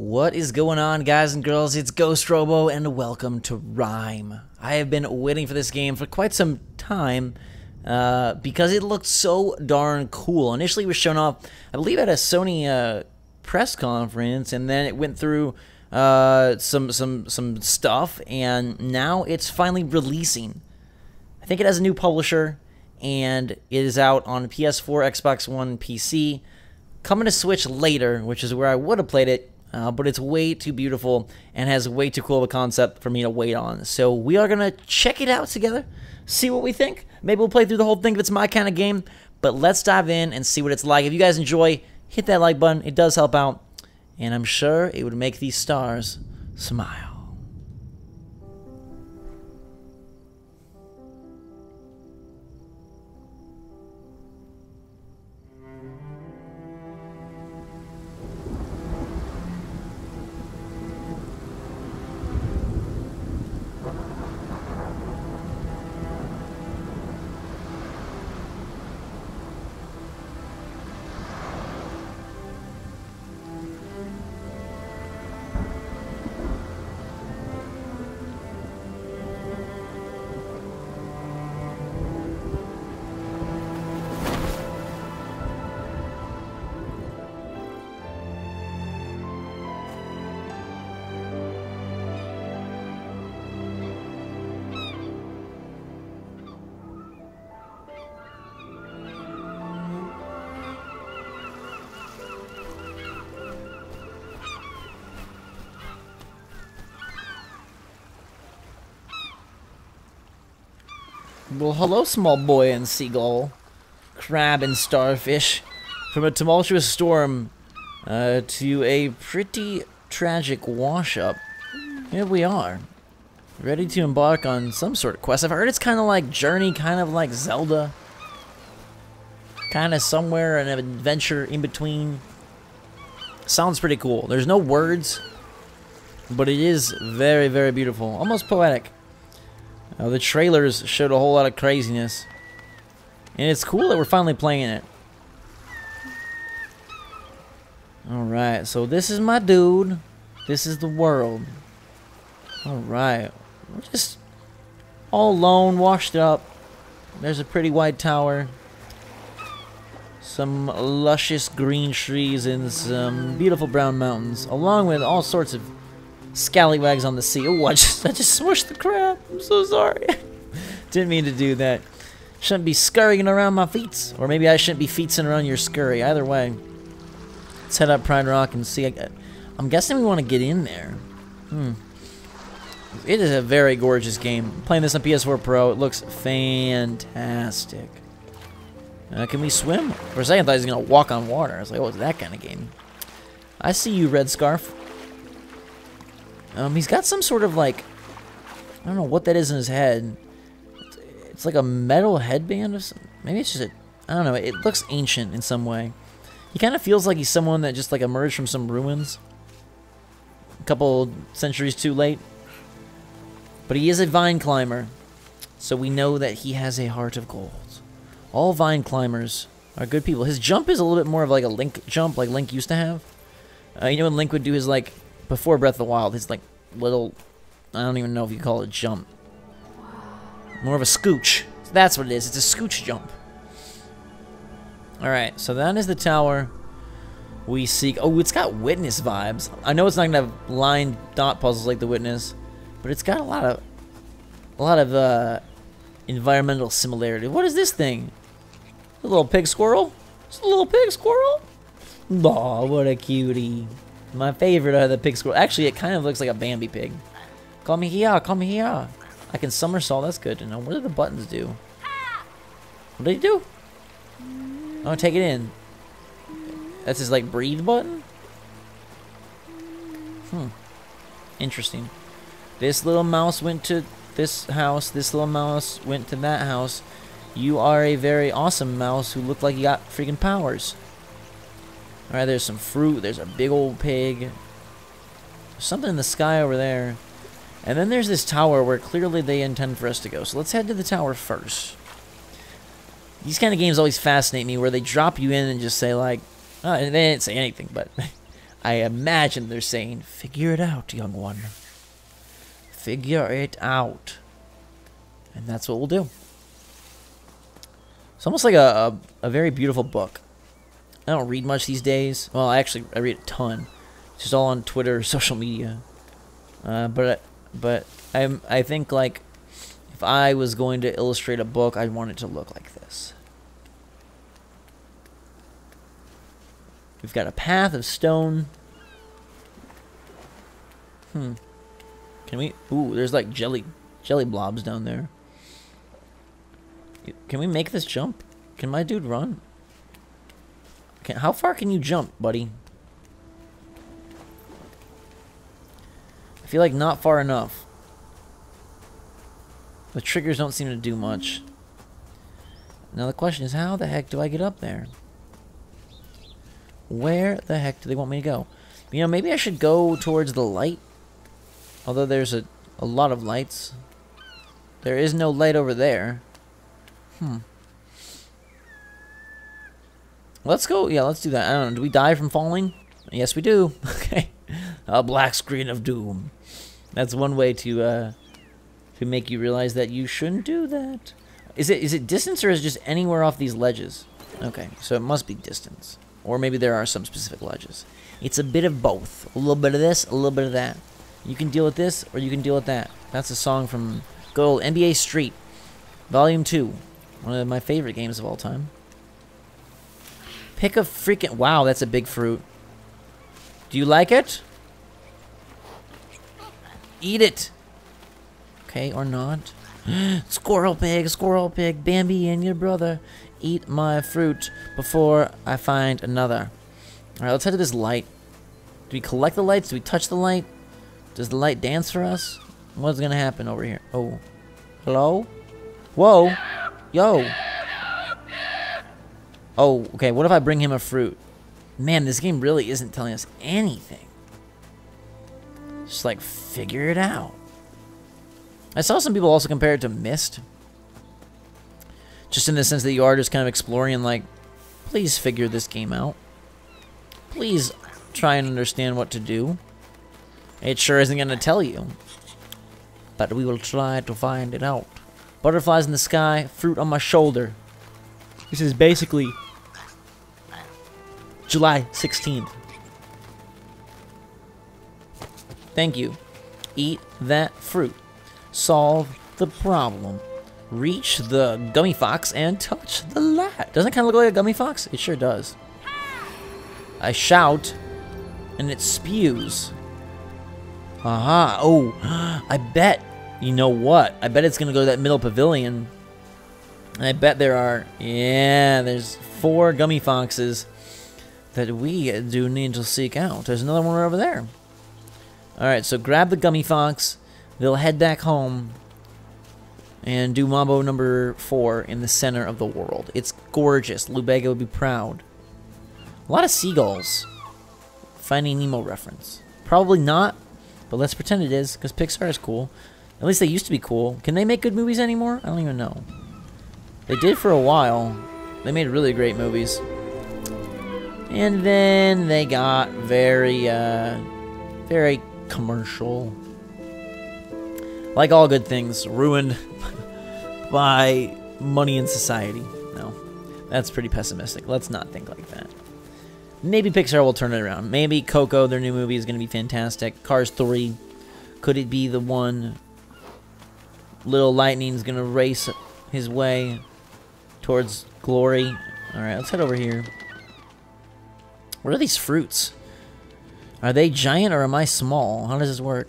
What is going on, guys and girls? It's Ghost Robo, and welcome to Rime. I have been waiting for this game for quite some time uh, because it looked so darn cool. Initially, it was shown off, I believe, at a Sony uh, press conference, and then it went through uh, some some some stuff, and now it's finally releasing. I think it has a new publisher, and it is out on PS4, Xbox One, PC. Coming to Switch later, which is where I would have played it uh, but it's way too beautiful and has way too cool of a concept for me to wait on. So we are gonna check it out together, see what we think. Maybe we'll play through the whole thing if it's my kind of game. But let's dive in and see what it's like. If you guys enjoy, hit that like button. It does help out, and I'm sure it would make these stars smile. Hello, small boy and seagull, crab and starfish. From a tumultuous storm uh, to a pretty tragic wash-up, here we are, ready to embark on some sort of quest. I've heard it's kind of like Journey, kind of like Zelda, kind of somewhere an adventure in between. Sounds pretty cool. There's no words, but it is very, very beautiful, almost poetic. Uh, the trailers showed a whole lot of craziness. And it's cool that we're finally playing it. Alright, so this is my dude. This is the world. Alright. We're just all alone, washed up. There's a pretty white tower. Some luscious green trees and some beautiful brown mountains. Along with all sorts of scallywags on the sea. Oh, I just, I just smushed the crab. I'm so sorry. Didn't mean to do that. Shouldn't be scurrying around my feet. Or maybe I shouldn't be feetsing around your scurry. Either way. Let's head up Pride Rock and see. I'm guessing we want to get in there. Hmm. It is a very gorgeous game. Playing this on PS4 Pro. It looks fantastic. Uh, can we swim? For a second, I thought he was going to walk on water. I was like, oh, it's that kind of game. I see you, Red Scarf. Um, he's got some sort of like, I don't know what that is in his head. It's, like a metal headband or something. Maybe it's just a, I don't know. It looks ancient in some way. He kind of feels like he's someone that just like emerged from some ruins. A couple centuries too late. But he is a vine climber. So we know that he has a heart of gold. All vine climbers are good people. His jump is a little bit more of like a Link jump like Link used to have. Uh, you know when Link would do his like before Breath of the Wild, his like little, I don't even know if you call it jump. More of a scooch. That's what it is. It's a scooch jump. Alright, so that is the tower we seek. Oh, it's got Witness vibes. I know it's not to have line dot puzzles like the Witness, but it's got a lot of, a lot of, uh, environmental similarity. What is this thing? A little pig squirrel? It's a little pig squirrel? Aw, what a cutie. My favorite are the pig squirrel. Actually, it kind of looks like a Bambi pig. Call me here, call me here. I can somersault, that's good to know. What do the buttons do? What do they do? Oh, take it in. That's his, like, breathe button? Hmm. Interesting. This little mouse went to this house. This little mouse went to that house. You are a very awesome mouse who looked like you got freaking powers. Alright, there's some fruit. There's a big old pig. Something in the sky over there. And then there's this tower where clearly they intend for us to go. So let's head to the tower first. These kind of games always fascinate me where they drop you in and just say like, oh, they didn't say anything, but I imagine they're saying, figure it out, young one. Figure it out. And that's what we'll do. It's almost like a, a, a very beautiful book. I don't read much these days. Well, actually, I read a ton. It's just all on Twitter, social media. Uh, but but I I think like if I was going to illustrate a book, I'd want it to look like this. We've got a path of stone. Hmm. Can we? Ooh, there's like jelly jelly blobs down there. Can we make this jump? Can my dude run? Can, how far can you jump, buddy? I feel like not far enough. The triggers don't seem to do much. Now the question is, how the heck do I get up there? Where the heck do they want me to go? You know, maybe I should go towards the light. Although there's a, a lot of lights. There is no light over there. Hmm. Let's go. Yeah, let's do that. I don't know. Do we die from falling? Yes, we do. okay. A black screen of doom. That's one way to uh, to make you realize that you shouldn't do that. Is it is it distance or is it just anywhere off these ledges? Okay, so it must be distance. Or maybe there are some specific ledges. It's a bit of both. A little bit of this, a little bit of that. You can deal with this or you can deal with that. That's a song from good old NBA Street, Volume 2. One of my favorite games of all time. Pick a freaking... Wow, that's a big fruit. Do you like it? Eat it. Okay, or not. squirrel pig, squirrel pig, Bambi and your brother. Eat my fruit before I find another. Alright, let's head to this light. Do we collect the lights? Do we touch the light? Does the light dance for us? What's gonna happen over here? Oh. Hello? Whoa. Yo. Oh, okay. What if I bring him a fruit? Man, this game really isn't telling us anything. Just like figure it out. I saw some people also compare it to Myst. Just in the sense that you are just kind of exploring like, please figure this game out. Please try and understand what to do. It sure isn't going to tell you. But we will try to find it out. Butterflies in the sky, fruit on my shoulder. This is basically July 16th. Thank you. Eat that fruit. Solve the problem. Reach the gummy fox and touch the light. Doesn't kind of look like a gummy fox? It sure does. I shout, and it spews. Aha. Oh, I bet. You know what? I bet it's going to go to that middle pavilion. I bet there are, yeah, there's four gummy foxes that we do need to seek out. There's another one over there. Alright, so grab the gummy fox. They'll head back home and do Mambo number four in the center of the world. It's gorgeous. Lou Bega would be proud. A lot of seagulls. Finding Nemo reference. Probably not, but let's pretend it is, because Pixar is cool. At least they used to be cool. Can they make good movies anymore? I don't even know. They did for a while. They made really great movies. And then they got very, uh, very commercial. Like all good things, ruined by money and society. No, that's pretty pessimistic. Let's not think like that. Maybe Pixar will turn it around. Maybe Coco, their new movie, is going to be fantastic. Cars 3, could it be the one? Little Lightning's going to race his way towards glory. Alright, let's head over here. What are these fruits? Are they giant or am I small? How does this work?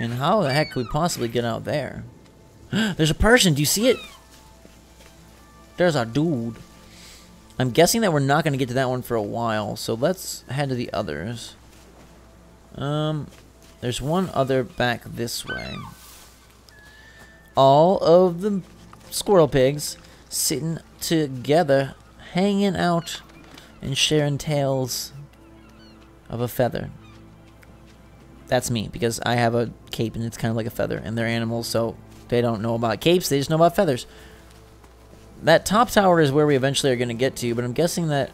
And how the heck could we possibly get out there? There's a person. Do you see it? There's a dude. I'm guessing that we're not going to get to that one for a while, so let's head to the others. Um, there's one other back this way. All of the squirrel pigs sitting together, hanging out and sharing tales of a feather. That's me, because I have a cape and it's kind of like a feather, and they're animals, so they don't know about capes, they just know about feathers. That top tower is where we eventually are going to get to, but I'm guessing that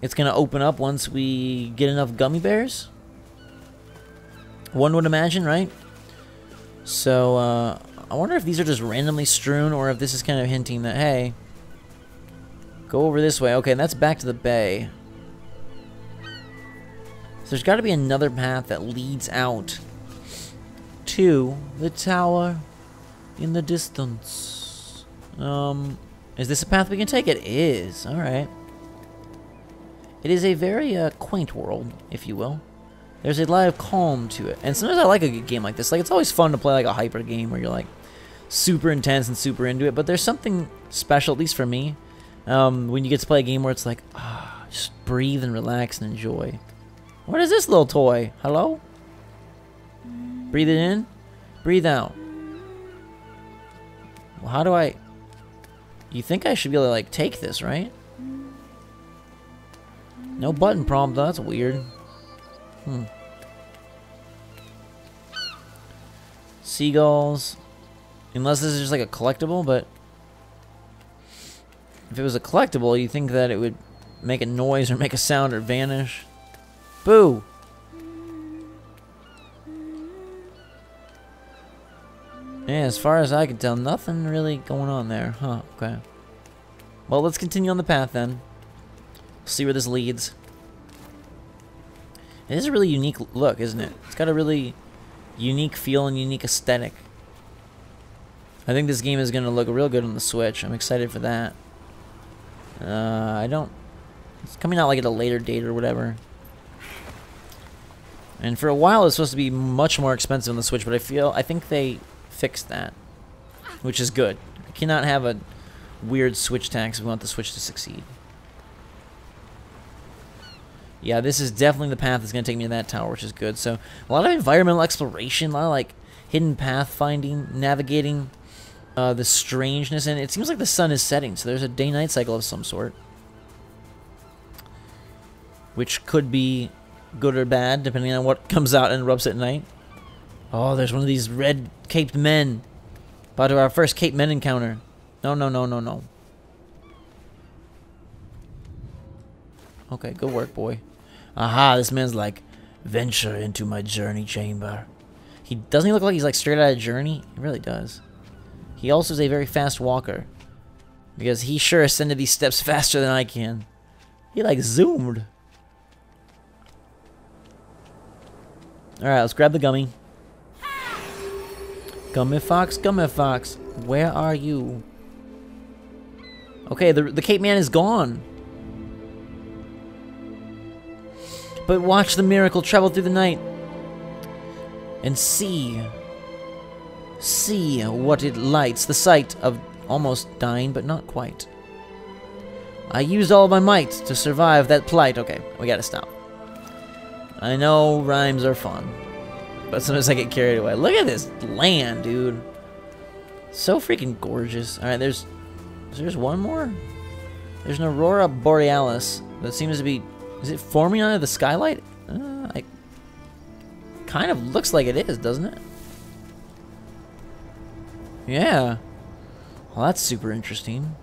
it's going to open up once we get enough gummy bears. One would imagine, right? So, uh, I wonder if these are just randomly strewn or if this is kind of hinting that, hey, go over this way. Okay, and that's back to the bay. So there's got to be another path that leads out to the tower in the distance. Um, is this a path we can take? It is. All right. It is a very uh, quaint world, if you will. There's a lot of calm to it. And sometimes I like a good game like this. Like, it's always fun to play like a hyper game where you're like super intense and super into it. But there's something special, at least for me, um, when you get to play a game where it's like, ah, just breathe and relax and enjoy. What is this little toy? Hello? Breathe it in. Breathe out. Well, how do I... You think I should be able to, like, take this, right? No button prompt, though. That's weird. Hmm. Seagulls. Unless this is just like a collectible, but... If it was a collectible, you think that it would make a noise or make a sound or vanish. Boo! Yeah, as far as I can tell, nothing really going on there. Huh, okay. Well, let's continue on the path then. See where this leads. It is a really unique look, isn't it? It's got a really unique feel and unique aesthetic. I think this game is going to look real good on the Switch. I'm excited for that. Uh, I don't... It's coming out like at a later date or whatever. And for a while, it's supposed to be much more expensive on the Switch, but I feel... I think they fixed that. Which is good. We cannot have a weird Switch tax if we want the Switch to succeed. Yeah, this is definitely the path that's going to take me to that tower, which is good. So, a lot of environmental exploration, a lot of, like, hidden path finding, navigating uh, the strangeness. And it seems like the sun is setting, so there's a day-night cycle of some sort. Which could be good or bad, depending on what comes out and erupts at night. Oh, there's one of these red caped men. About to our first Cape Men encounter. No, no, no, no, no. Okay, good work, boy. Aha, this man's like, venture into my journey chamber. He doesn't he look like he's like straight out of Journey? He really does. He also is a very fast walker. Because he sure ascended these steps faster than I can. He like zoomed. Alright, let's grab the gummy. Gummy Fox, Gummy Fox, where are you? Okay, the, the Cape Man is gone. But watch the miracle travel through the night and see. See what it lights, the sight of almost dying, but not quite. I used all my might to survive that plight. Okay, we gotta stop. I know rhymes are fun, but sometimes I get carried away. Look at this land, dude. So freaking gorgeous. Alright, there's... There's one more? There's an Aurora Borealis that seems to be is it forming under the skylight? Uh, I kind of looks like it is, doesn't it? Yeah. Well, that's super interesting.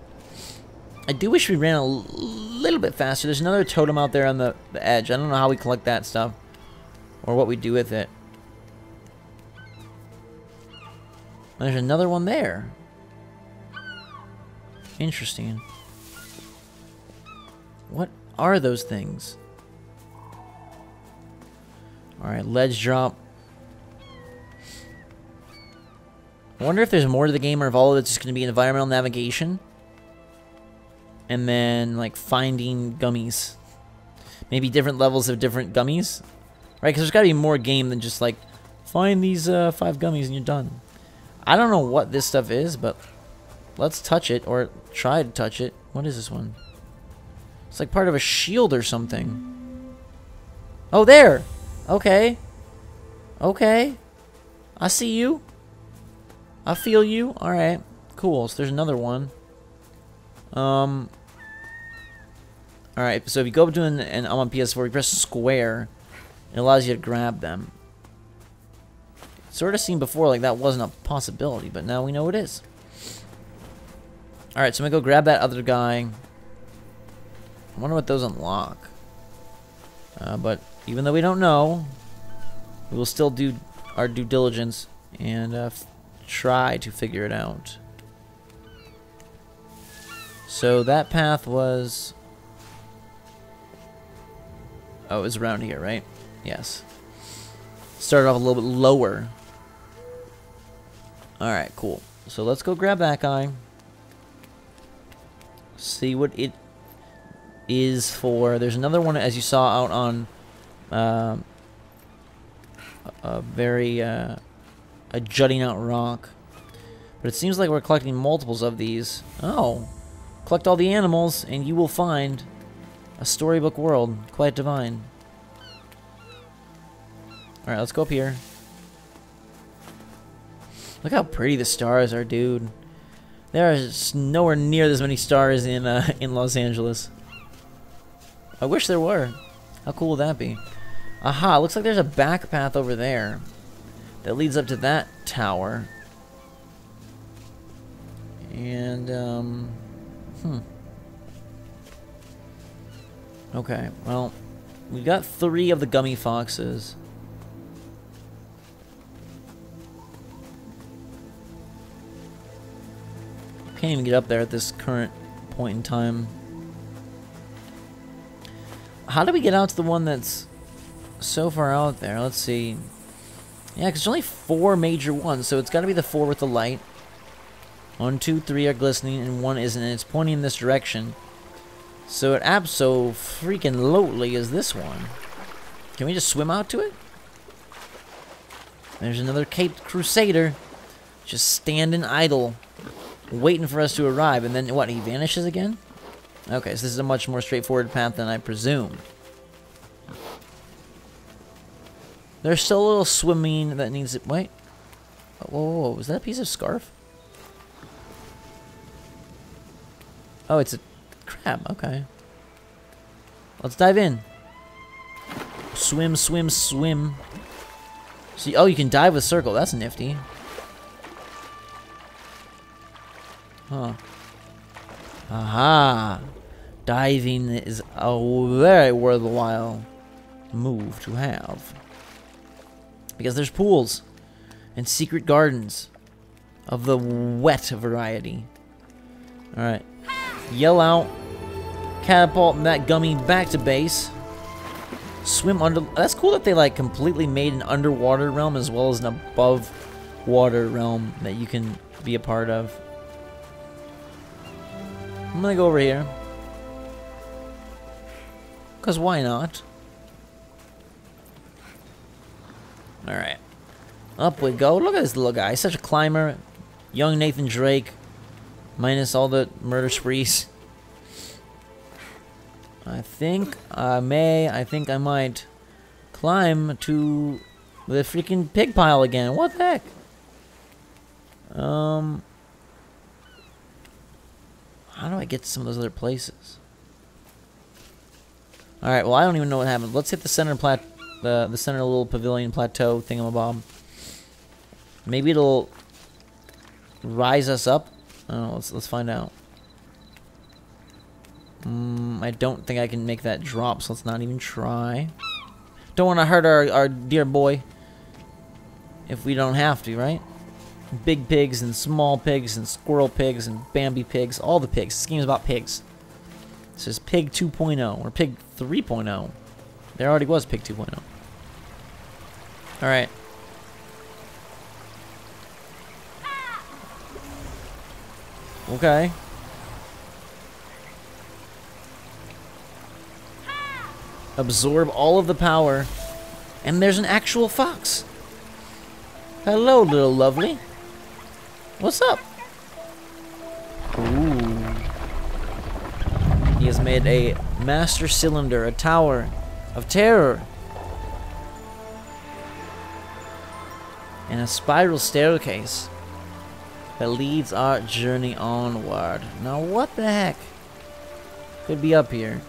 I do wish we ran a little bit faster. There's another totem out there on the, the edge. I don't know how we collect that stuff. Or what we do with it. There's another one there. Interesting. What are those things? Alright, ledge drop. I wonder if there's more to the game or if all of it's just going to be environmental navigation. And then, like, finding gummies. Maybe different levels of different gummies. Right, because there's got to be more game than just, like, find these uh, five gummies and you're done. I don't know what this stuff is, but let's touch it, or try to touch it. What is this one? It's like part of a shield or something. Oh, there! Okay. Okay. I see you. I feel you. Alright. Cool. So there's another one. Um. Alright, so if you go up to an, and I'm on PS4, you press square, it allows you to grab them. Sort of seen before like that wasn't a possibility, but now we know it is. Alright, so I'm gonna go grab that other guy. I wonder what those unlock. Uh, but even though we don't know, we will still do our due diligence and uh, try to figure it out. So that path was... Oh, it was around here, right? Yes. Started off a little bit lower. Alright, cool. So let's go grab that guy. See what it is for. There's another one, as you saw, out on uh, a very uh, a jutting out rock. But it seems like we're collecting multiples of these. Oh. Collect all the animals, and you will find a storybook world. Quite divine. Alright, let's go up here. Look how pretty the stars are, dude. There are nowhere near as many stars in uh, in Los Angeles. I wish there were. How cool would that be? Aha, looks like there's a back path over there that leads up to that tower. And, um, hmm. Okay, well, we got three of the gummy foxes. Can't even get up there at this current point in time. How do we get out to the one that's so far out there? Let's see. Yeah, because there's only four major ones, so it's got to be the four with the light. One, two, three are glistening, and one isn't, and it's pointing in this direction. So it abso freaking lowly is this one. Can we just swim out to it? There's another Caped Crusader. Just standing idle waiting for us to arrive, and then what, he vanishes again? Okay, so this is a much more straightforward path than I presumed. There's still a little swimming that needs it. Wait. Whoa, whoa, whoa, was that a piece of scarf? Oh, it's a crab. Okay. Let's dive in. Swim, swim, swim. See, oh, you can dive with circle. That's nifty. Huh. Aha! Diving is a very worthwhile move to have. Because there's pools and secret gardens of the wet variety. Alright. Yell out. Catapult that gummy back to base. Swim under... That's cool that they, like, completely made an underwater realm as well as an above water realm that you can be a part of. I'm gonna go over here. Because why not? Alright. Up we go. Look at this little guy. He's such a climber. Young Nathan Drake. Minus all the murder sprees. I think I may, I think I might climb to the freaking pig pile again. What the heck? Um, how do I get to some of those other places? Alright, well I don't even know what happened. Let's hit the center plat the the center little pavilion plateau thingamabob. Maybe it'll rise us up. Oh, let's let's find out. Mm, I don't think I can make that drop, so let's not even try. Don't want to hurt our, our dear boy. If we don't have to, right? big pigs and small pigs and squirrel pigs and Bambi pigs, all the pigs. Is about pigs. This is Pig 2.0 or Pig 3.0. There already was Pig 2.0. Alright. Okay. Absorb all of the power. And there's an actual fox. Hello, little lovely. What's up? Made a master cylinder, a tower of terror. And a spiral staircase that leads our journey onward. Now what the heck could be up here?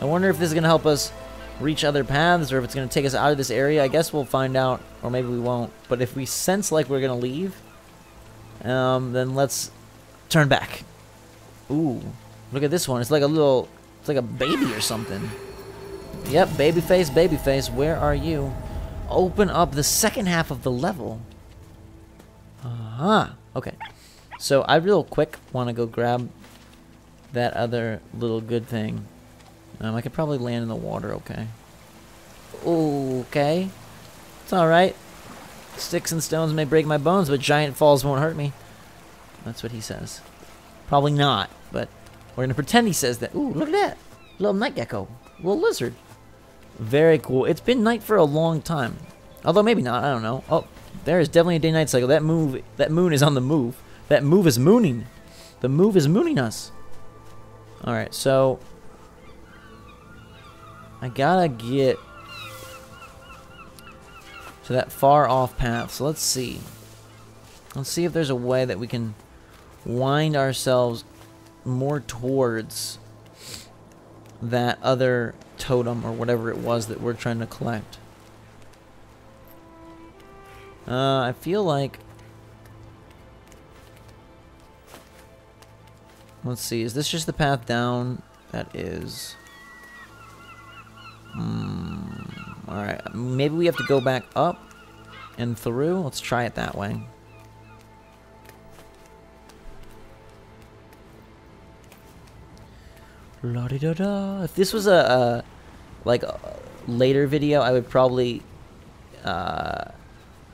I wonder if this is going to help us reach other paths or if it's going to take us out of this area. I guess we'll find out, or maybe we won't. But if we sense like we're going to leave, um, then let's turn back. Ooh, look at this one. It's like a little It's like a baby or something. Yep, baby face, baby face. where are you? Open up the second half of the level. Uh-huh. Okay. So I real quick want to go grab that other little good thing. Um, I could probably land in the water, okay. Okay. It's alright. Sticks and stones may break my bones, but giant falls won't hurt me. That's what he says. Probably not, but we're gonna pretend he says that. Ooh, look at that. Little night gecko. Little lizard. Very cool. It's been night for a long time. Although maybe not, I don't know. Oh, there is definitely a day-night cycle. That move that moon is on the move. That move is mooning. The move is mooning us. Alright, so I gotta get to that far off path. So let's see. Let's see if there's a way that we can wind ourselves more towards that other totem or whatever it was that we're trying to collect. Uh, I feel like... Let's see, is this just the path down? That is... Hmm... Alright, maybe we have to go back up and through. Let's try it that way. La -da -da -da. If this was a, a like a later video, I would probably uh,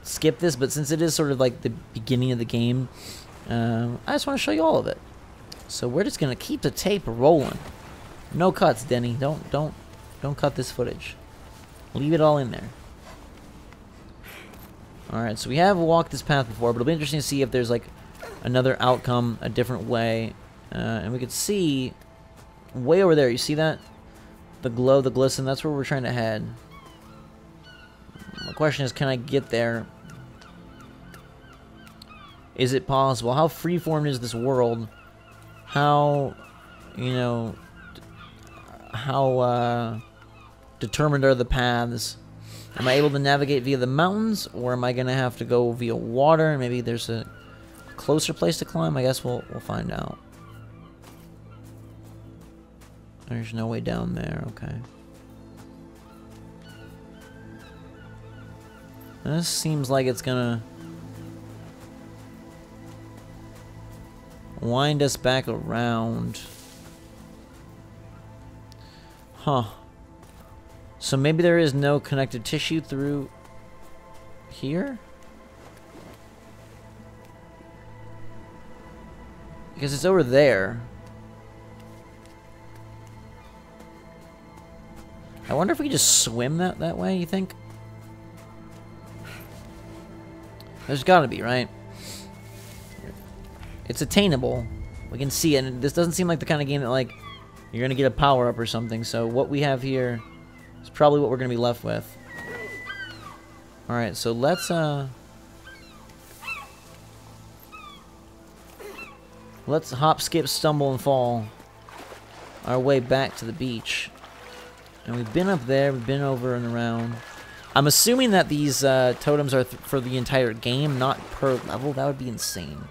skip this. But since it is sort of like the beginning of the game, um, I just want to show you all of it. So we're just gonna keep the tape rolling. No cuts, Denny. Don't don't don't cut this footage. Leave it all in there. Alright, so we have walked this path before, but it'll be interesting to see if there's like another outcome a different way. Uh, and we could see way over there, you see that? The glow, the glisten, that's where we're trying to head. The question is, can I get there? Is it possible? How freeform is this world? How, you know, how, uh, determined are the paths. Am I able to navigate via the mountains, or am I going to have to go via water, maybe there's a closer place to climb? I guess we'll, we'll find out. There's no way down there, okay. This seems like it's gonna wind us back around. Huh. So maybe there is no connective tissue through here? Because it's over there. I wonder if we could just swim that, that way, you think? There's gotta be, right? It's attainable. We can see it, and this doesn't seem like the kind of game that, like, you're gonna get a power-up or something, so what we have here is probably what we're to be left with. Alright, so let's, uh... Let's hop, skip, stumble, and fall our way back to the beach. And we've been up there, we've been over and around. I'm assuming that these uh, totems are th for the entire game, not per level. That would be insane.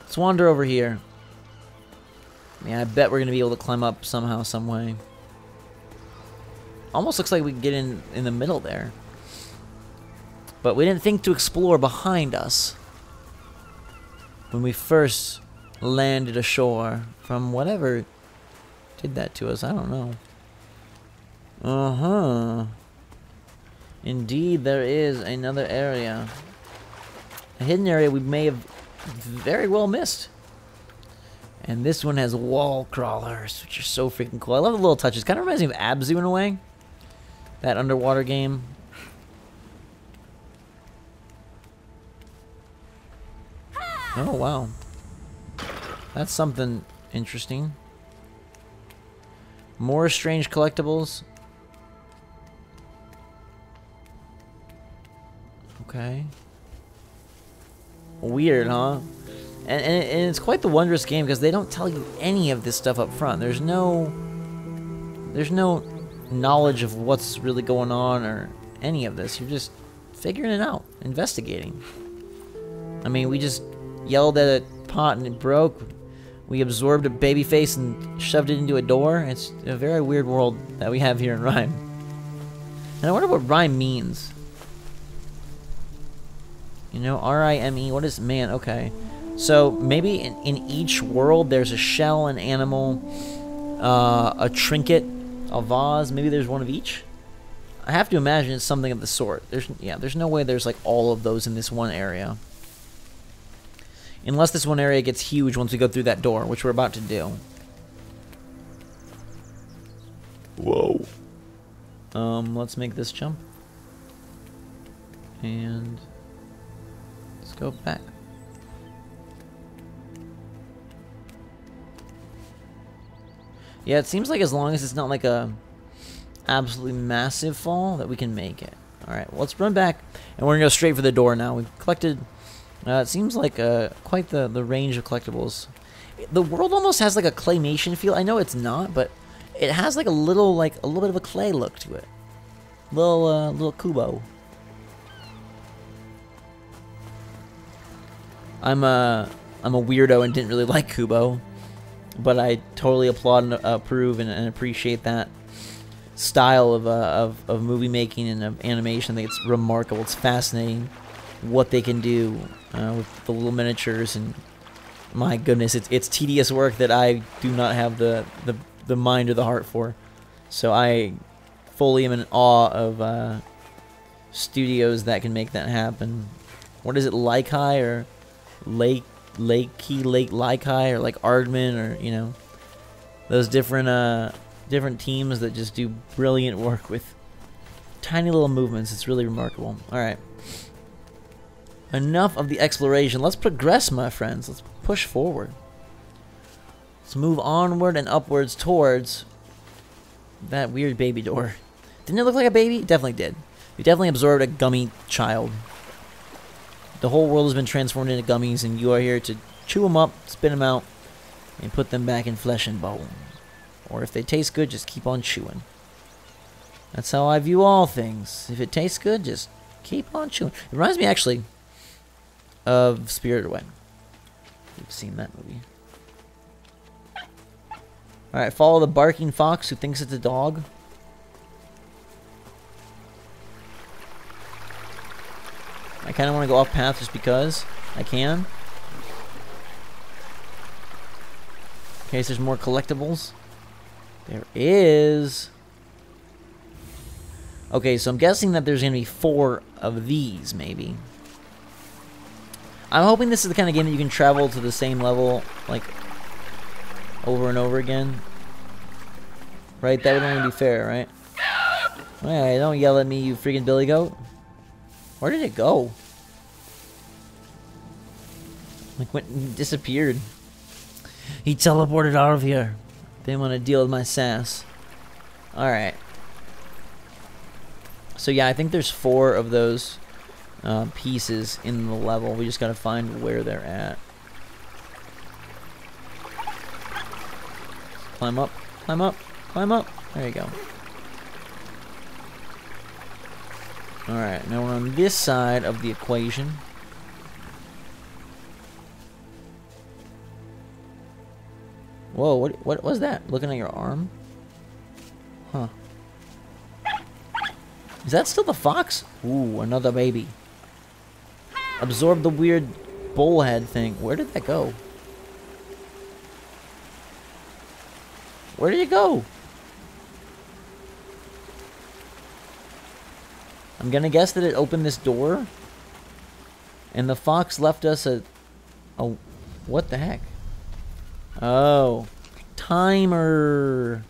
Let's wander over here. Yeah, I bet we're going to be able to climb up somehow, some way. Almost looks like we can get in in the middle there. But we didn't think to explore behind us when we first landed ashore from whatever did that to us. I don't know. Uh-huh. Indeed, there is another area. A hidden area we may have very well missed. And this one has wall crawlers, which are so freaking cool. I love the little touches. Kind of reminds me of Abzu in a way. That underwater game. Oh, wow. That's something interesting. More strange collectibles. Okay. Weird, huh? And, and, and, it's quite the wondrous game because they don't tell you any of this stuff up front. There's no... There's no knowledge of what's really going on or any of this. You're just figuring it out, investigating. I mean, we just yelled at a pot and it broke. We absorbed a baby face and shoved it into a door. It's a very weird world that we have here in Rime. And I wonder what Rime means. You know, R-I-M-E, what is man? Okay. So maybe in, in each world there's a shell, an animal, uh, a trinket, a vase. Maybe there's one of each. I have to imagine it's something of the sort. There's yeah, there's no way there's like all of those in this one area. Unless this one area gets huge once we go through that door, which we're about to do. Whoa. Um, let's make this jump. And let's go back. Yeah, it seems like as long as it's not like a absolutely massive fall that we can make it. Alright, well, let's run back and we're to go straight for the door now. We've collected, uh, it seems like uh, quite the, the range of collectibles. The world almost has like a claymation feel. I know it's not, but it has like a little, like a little bit of a clay look to it. Little, uh, little Kubo. I'm a, I'm a weirdo and didn't really like Kubo but I totally applaud and approve and, and appreciate that style of, uh, of, of movie making and of animation. I think it's remarkable. It's fascinating what they can do uh, with the little miniatures and my goodness, it's it's tedious work that I do not have the the, the mind or the heart for. So I fully am in awe of uh, studios that can make that happen. What is it, Leikai or Lake Lakey, Lake Laikai, or like Aardman, or you know, those different uh different teams that just do brilliant work with tiny little movements. It's really remarkable. All right. Enough of the exploration. Let's progress, my friends. Let's push forward. Let's move onward and upwards towards that weird baby door. Didn't it look like a baby? It definitely did. We definitely absorbed a gummy child. The whole world has been transformed into gummies, and you are here to chew them up, spit them out, and put them back in flesh and bone. Or if they taste good, just keep on chewing. That's how I view all things. If it tastes good, just keep on chewing. It reminds me, actually, of Spirit Away. You've seen that movie. Alright, follow the barking fox who thinks it's a dog. I kind of want to go off path just because I can. In case there's more collectibles. There is. Okay, so I'm guessing that there's going to be four of these, maybe. I'm hoping this is the kind of game that you can travel to the same level, like, over and over again. Right? That would only be fair, right? Hey, don't yell at me, you freaking billy goat. Where did it go? Like, went and disappeared. He teleported out of here. Didn't want to deal with my sass. Alright. So yeah, I think there's four of those uh, pieces in the level. We just gotta find where they're at. Climb up, climb up, climb up. There you go. Alright, now we're on this side of the equation. Whoa, what, what was that? Looking at your arm? Huh. Is that still the fox? Ooh, another baby. Absorb the weird bullhead thing. Where did that go? Where did it go? I'm gonna guess that it opened this door. And the fox left us a... a what the heck? Oh. Timer.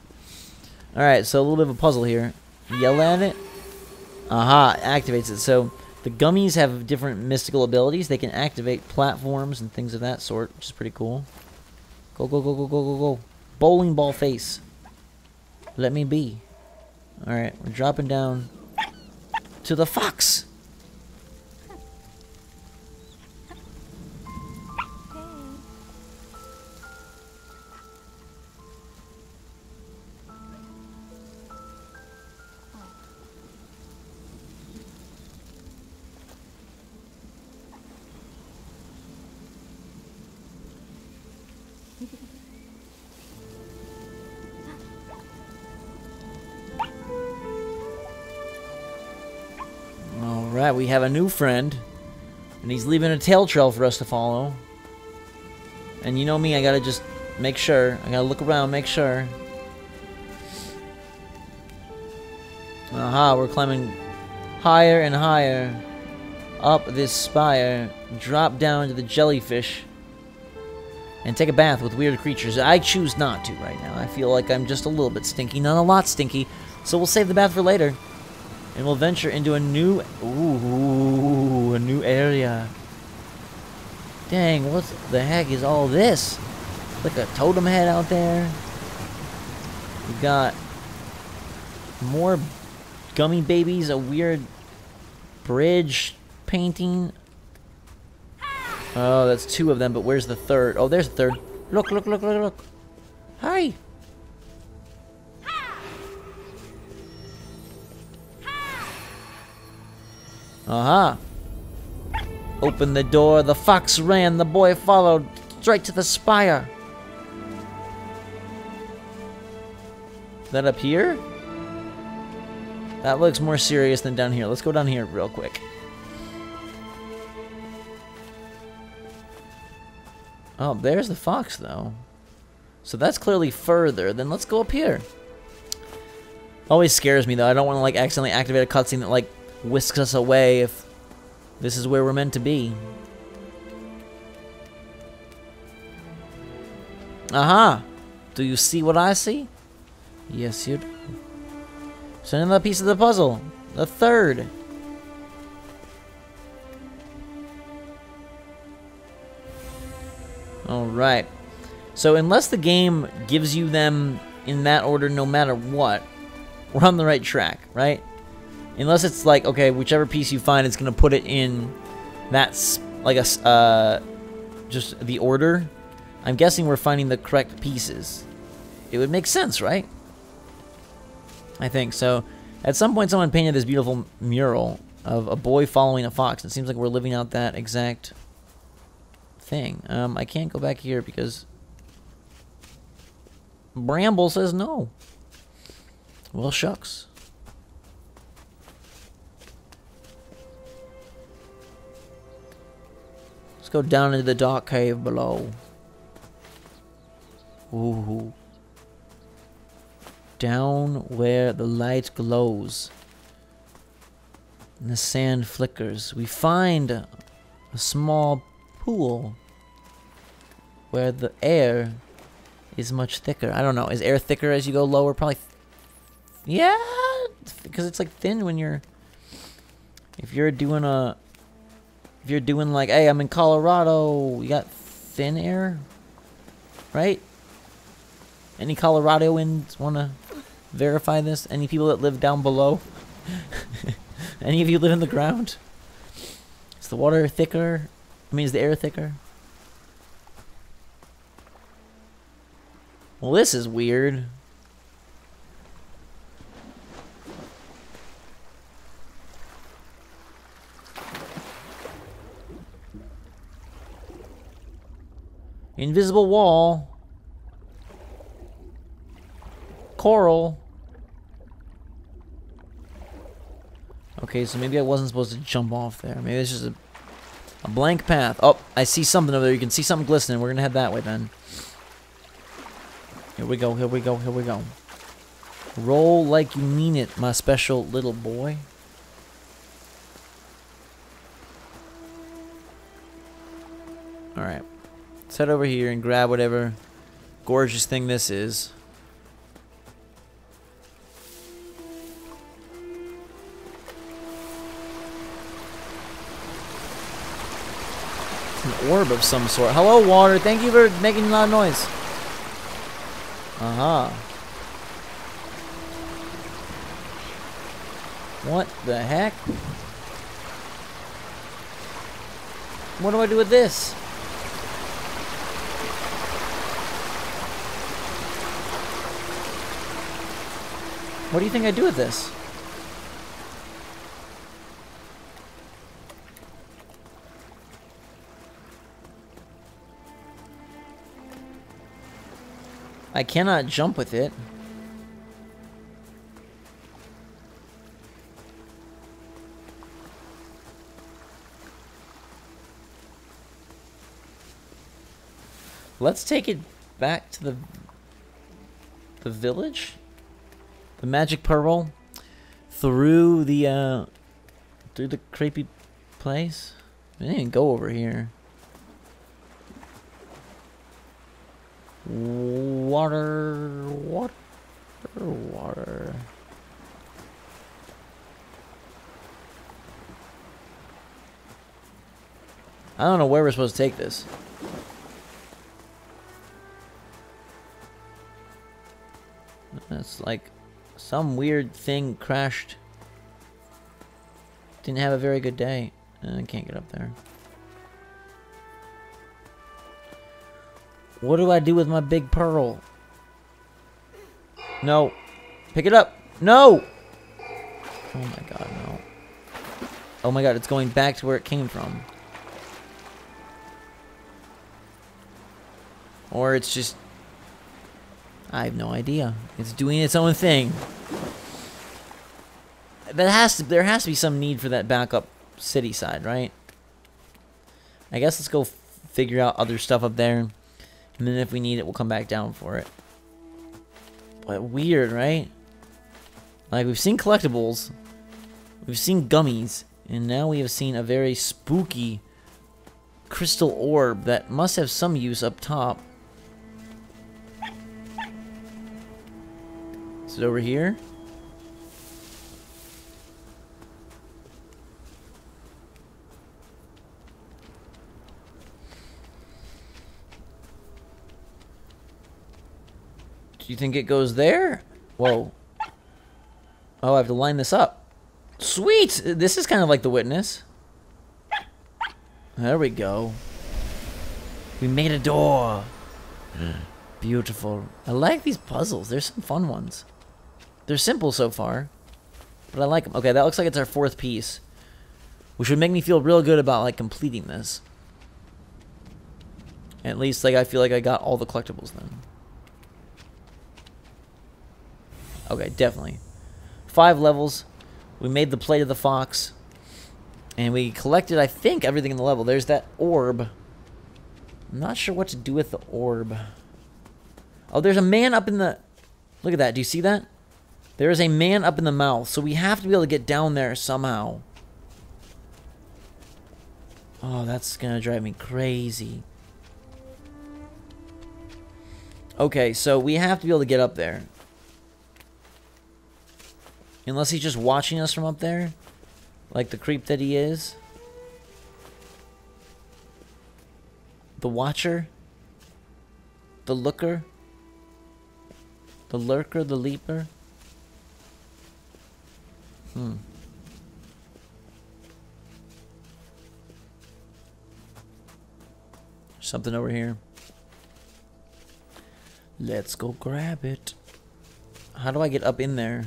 Alright, so a little bit of a puzzle here. Yell at it. Aha, activates it. So the gummies have different mystical abilities. They can activate platforms and things of that sort, which is pretty cool. Go, go, go, go, go, go, go. Bowling ball face. Let me be. Alright, we're dropping down to the fox. We have a new friend. And he's leaving a tail trail for us to follow. And you know me, I gotta just make sure. I gotta look around, make sure. Aha, we're climbing higher and higher up this spire, drop down to the jellyfish, and take a bath with weird creatures. I choose not to right now. I feel like I'm just a little bit stinky, not a lot stinky, so we'll save the bath for later. And we'll venture into a new... Ooh, a new area. Dang, what the heck is all this? Like a totem head out there. We got more gummy babies, a weird bridge painting. Oh, that's two of them, but where's the third? Oh, there's the third. Look, look, look, look, look. Hi. Uh-huh. Open the door, the fox ran, the boy followed, straight to the spire. That up here? That looks more serious than down here. Let's go down here real quick. Oh, there's the fox, though. So that's clearly further. Then let's go up here. Always scares me, though. I don't want to, like, accidentally activate a cutscene that, like, whisks us away if this is where we're meant to be. Aha! Do you see what I see? Yes, you do. So another piece of the puzzle. The third. Alright. So unless the game gives you them in that order no matter what, we're on the right track, right? Unless it's like, okay, whichever piece you find, it's going to put it in that's like a, uh, just the order. I'm guessing we're finding the correct pieces. It would make sense, right? I think so. At some point, someone painted this beautiful mural of a boy following a fox. It seems like we're living out that exact thing. Um, I can't go back here because Bramble says no. Well, shucks. Go down into the dark cave below. Ooh down where the light glows and the sand flickers, we find a small pool where the air is much thicker. I don't know. Is air thicker as you go lower? Probably. yeah, because it's like thin when you're. If you're doing a. If you're doing like, hey, I'm in Colorado, you got thin air, right? Any Coloradoans want to verify this? Any people that live down below? Any of you live in the ground? Is the water thicker? I mean, is the air thicker? Well, this is weird. Invisible wall. Coral. Okay, so maybe I wasn't supposed to jump off there. Maybe it's just a, a blank path. Oh, I see something over there. You can see something glistening. We're going to head that way then. Here we go, here we go, here we go. Roll like you mean it, my special little boy. Alright. Let's head over here and grab whatever gorgeous thing this is. It's an orb of some sort. Hello, water. Thank you for making of noise. Uh-huh. What the heck? What do I do with this? What do you think I do with this? I cannot jump with it. Let's take it back to the the village? The magic pearl through the uh through the creepy place. I didn't even go over here. Water, water, water. I don't know where we're supposed to take this. It's like some weird thing crashed. Didn't have a very good day. I can't get up there. What do I do with my big pearl? No. Pick it up. No! Oh my god, no. Oh my god, it's going back to where it came from. Or it's just... I have no idea. It's doing its own thing. That has to, there has to be some need for that backup city side, right? I guess let's go figure out other stuff up there. And then if we need it, we'll come back down for it. But weird, right? Like, we've seen collectibles. We've seen gummies. And now we have seen a very spooky crystal orb that must have some use up top. Is it over here? Do you think it goes there? Whoa. Oh, I have to line this up. Sweet! This is kind of like the witness. There we go. We made a door. Hmm. Beautiful. I like these puzzles. There's some fun ones. They're simple so far. But I like them. Okay, that looks like it's our fourth piece. Which would make me feel real good about, like, completing this. At least, like, I feel like I got all the collectibles then. Okay, definitely. Five levels. We made the plate of the fox. And we collected, I think, everything in the level. There's that orb. I'm not sure what to do with the orb. Oh, there's a man up in the... Look at that. Do you see that? There is a man up in the mouth. So we have to be able to get down there somehow. Oh, that's to drive me crazy. Okay, so we have to be able to get up there. Unless he's just watching us from up there. Like the creep that he is. The watcher. The looker. The lurker, the leaper. Hmm. Something over here. Let's go grab it. How do I get up in there?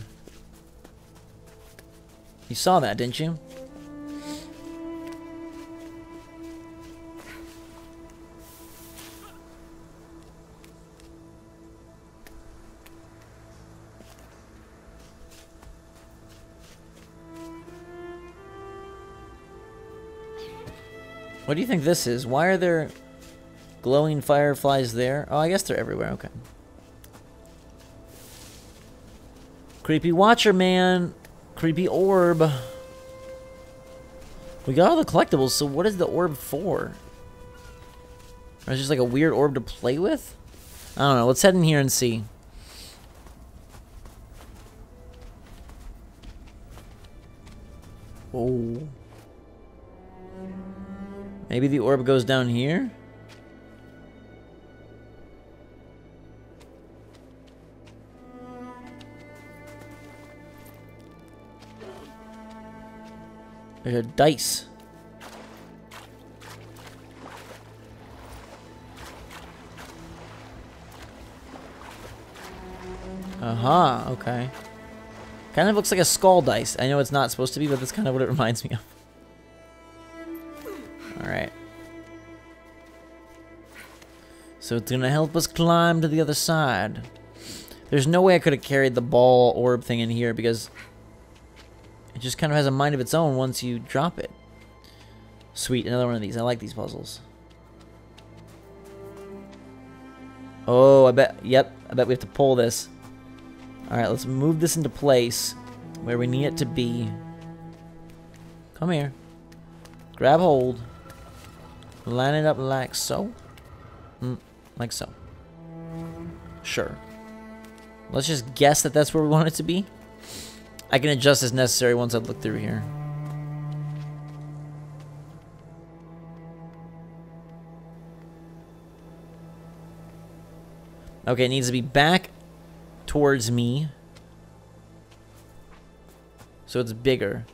You saw that, didn't you? What do you think this is? Why are there glowing fireflies there? Oh, I guess they're everywhere. Okay. Creepy Watcher Man. Creepy orb. We got all the collectibles, so what is the orb for? Or is just like a weird orb to play with? I don't know. Let's head in here and see. Oh. Maybe the orb goes down here? There's a dice. Uh-huh, okay. Kind of looks like a skull dice. I know it's not supposed to be, but that's kind of what it reminds me of. So it's gonna help us climb to the other side. There's no way I could have carried the ball orb thing in here because it just kind of has a mind of its own once you drop it. Sweet, another one of these. I like these puzzles. Oh, I bet, yep, I bet we have to pull this. Alright, let's move this into place where we need it to be. Come here. Grab hold. Line it up like so. Like so. Sure. Let's just guess that that's where we want it to be. I can adjust as necessary once I look through here. Okay, it needs to be back towards me. So it's bigger.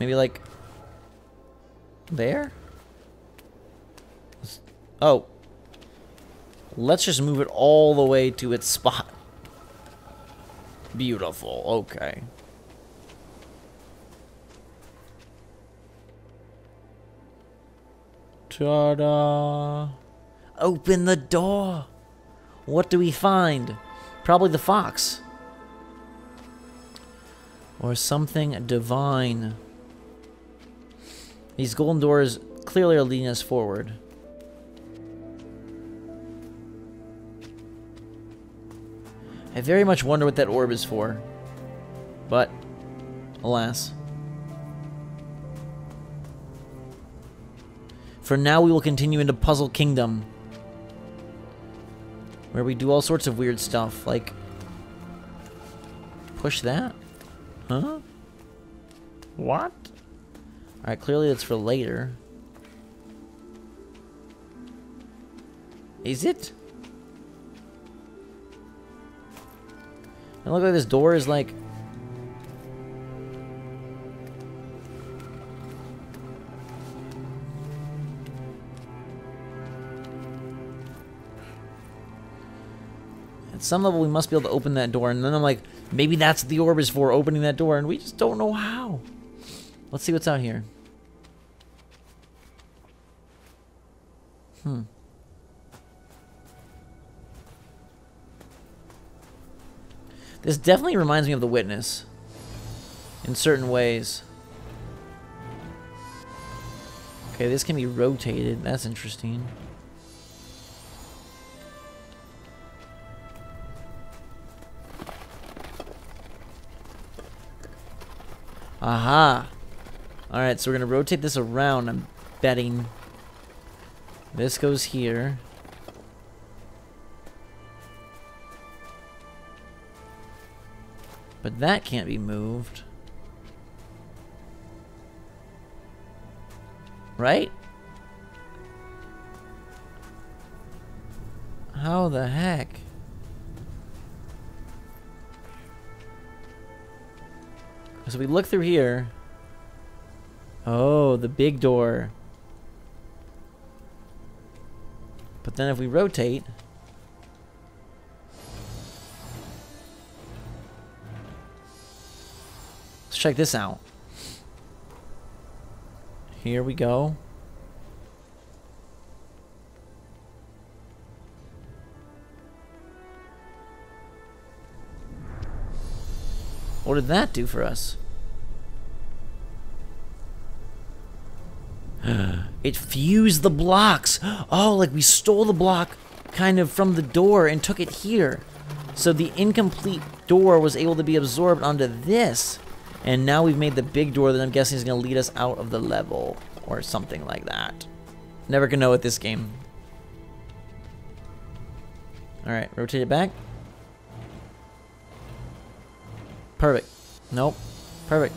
Maybe like there? Oh. Let's just move it all the way to its spot. Beautiful. Okay. Ta-da! Open the door! What do we find? Probably the fox. Or something divine. These golden doors clearly are leading us forward. I very much wonder what that orb is for. But, alas. For now, we will continue into Puzzle Kingdom. Where we do all sorts of weird stuff, like... Push that? Huh? What? Alright, clearly it's for later. Is it? It look like this door is like At some level, we must be able to open that door. And then I'm like, maybe that's the orb is for opening that door. And we just don't know how. Let's see what's out here. Hmm. This definitely reminds me of The Witness. In certain ways. Okay, this can be rotated. That's interesting. Aha! Alright, so we're going to rotate this around, I'm betting. This goes here. But that can't be moved. Right? How the heck? So we look through here. Oh, the big door. But then if we rotate... Let's check this out. Here we go. What did that do for us? It fused the blocks. Oh, like we stole the block kind of from the door and took it here. So the incomplete door was able to be absorbed onto this. And now we've made the big door that I'm guessing is going to lead us out of the level. Or something like that. Never can know with this game. Alright, rotate it back. Perfect. Nope. Perfect.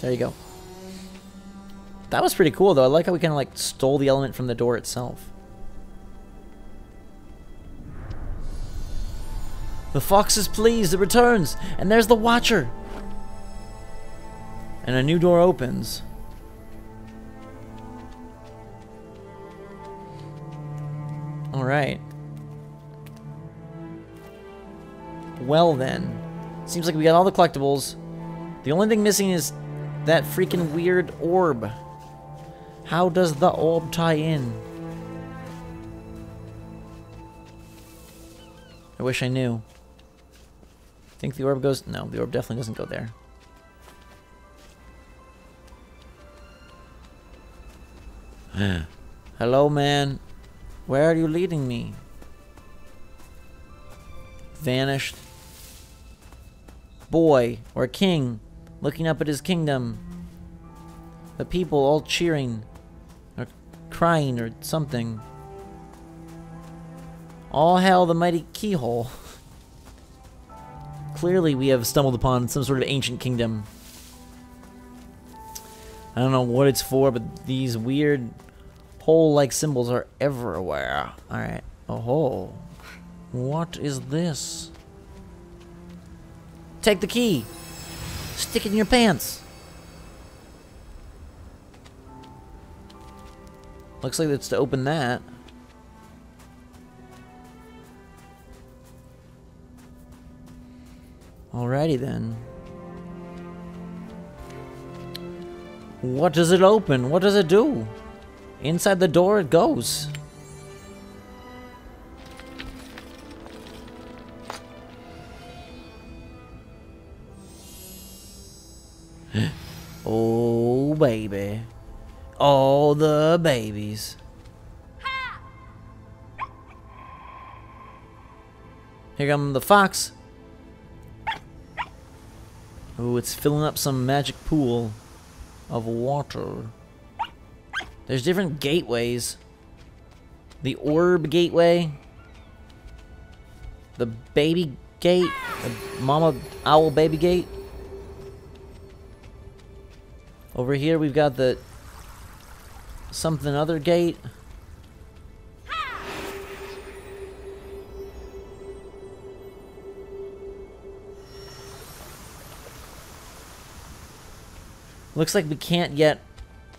There you go. That was pretty cool, though. I like how we kind of, like, stole the element from the door itself. The fox is pleased. It returns. And there's the watcher. And a new door opens. Alright. Well then. Seems like we got all the collectibles. The only thing missing is that freaking weird orb. How does the orb tie in? I wish I knew. Think the orb goes... No, the orb definitely doesn't go there. Hello, man. Where are you leading me? Vanished. Boy, or king, looking up at his kingdom. The people all cheering, crying, or something. All hail the mighty keyhole. Clearly, we have stumbled upon some sort of ancient kingdom. I don't know what it's for, but these weird hole-like symbols are everywhere. Alright. Oh, what is this? Take the key. Stick it in your pants. Looks like it's to open that. Alrighty then. What does it open? What does it do? Inside the door it goes. oh, baby. All the babies. Here come the fox. Oh, it's filling up some magic pool of water. There's different gateways. The orb gateway. The baby gate. The mama owl baby gate. Over here we've got the something other gate. Looks like we can't yet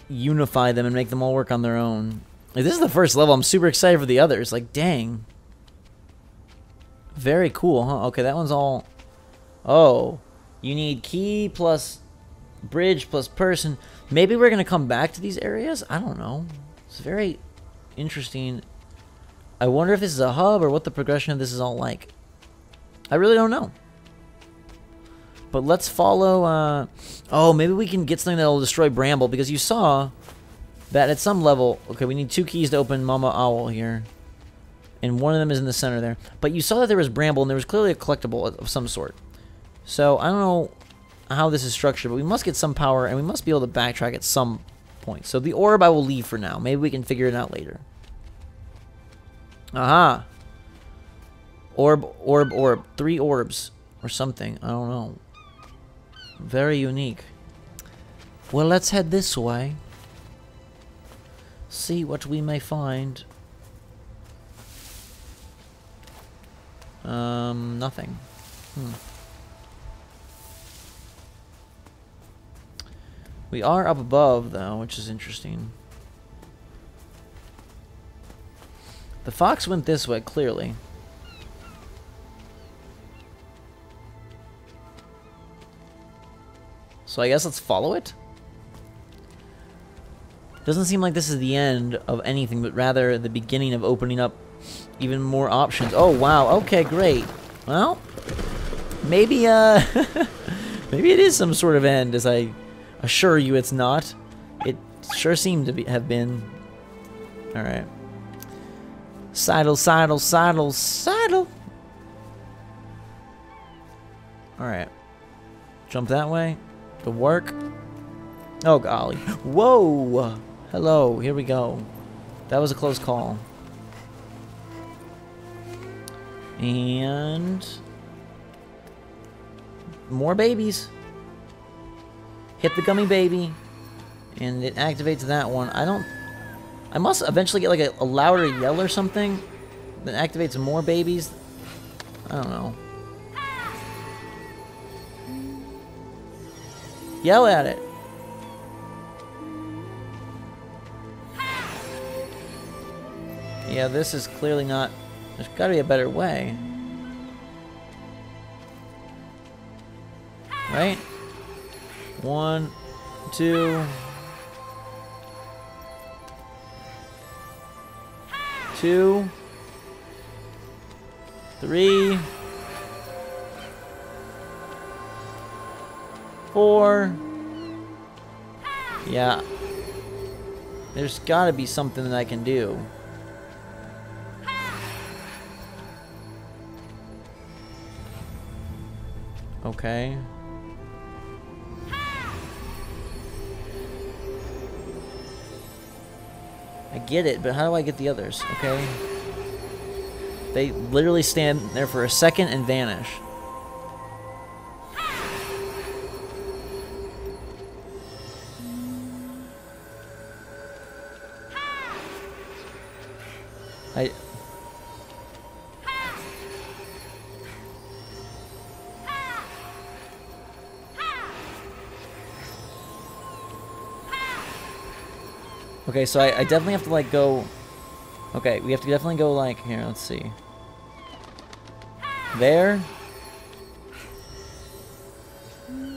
unify them and make them all work on their own. This is the first level. I'm super excited for the others. Like, dang. Very cool, huh? Okay, that one's all... Oh. You need key plus bridge plus person. Maybe we're going to come back to these areas? I don't know. It's very interesting. I wonder if this is a hub or what the progression of this is all like. I really don't know. But let's follow, uh... Oh, maybe we can get something that'll destroy Bramble, because you saw that at some level... Okay, we need two keys to open Mama Owl here. And one of them is in the center there. But you saw that there was Bramble, and there was clearly a collectible of some sort. So, I don't know how this is structured, but we must get some power, and we must be able to backtrack at some point. So the orb I will leave for now. Maybe we can figure it out later. Aha! Orb, orb, orb. Three orbs. Or something. I don't know. Very unique. Well, let's head this way. See what we may find. Um, nothing. Hmm. We are up above, though, which is interesting. The fox went this way, clearly. So I guess let's follow it? Doesn't seem like this is the end of anything, but rather the beginning of opening up even more options. Oh, wow. Okay, great. Well, maybe, uh, maybe it is some sort of end, as I assure you it's not. It sure seemed to be, have been. Alright. Sidle, sidle, sidle, sidle. Alright. Jump that way to work. Oh, golly. Whoa! Hello, here we go. That was a close call. And... More babies. Hit the gummy baby. And it activates that one. I don't... I must eventually get like a, a louder yell or something that activates more babies. I don't know. Yell at it. Yeah, this is clearly not... There's got to be a better way. Right? One, two... Two... Three... Four. Yeah. There's gotta be something that I can do. Okay. I get it, but how do I get the others? Okay. They literally stand there for a second and vanish. I Okay, so I, I definitely have to like go Okay, we have to definitely go like here, let's see. There.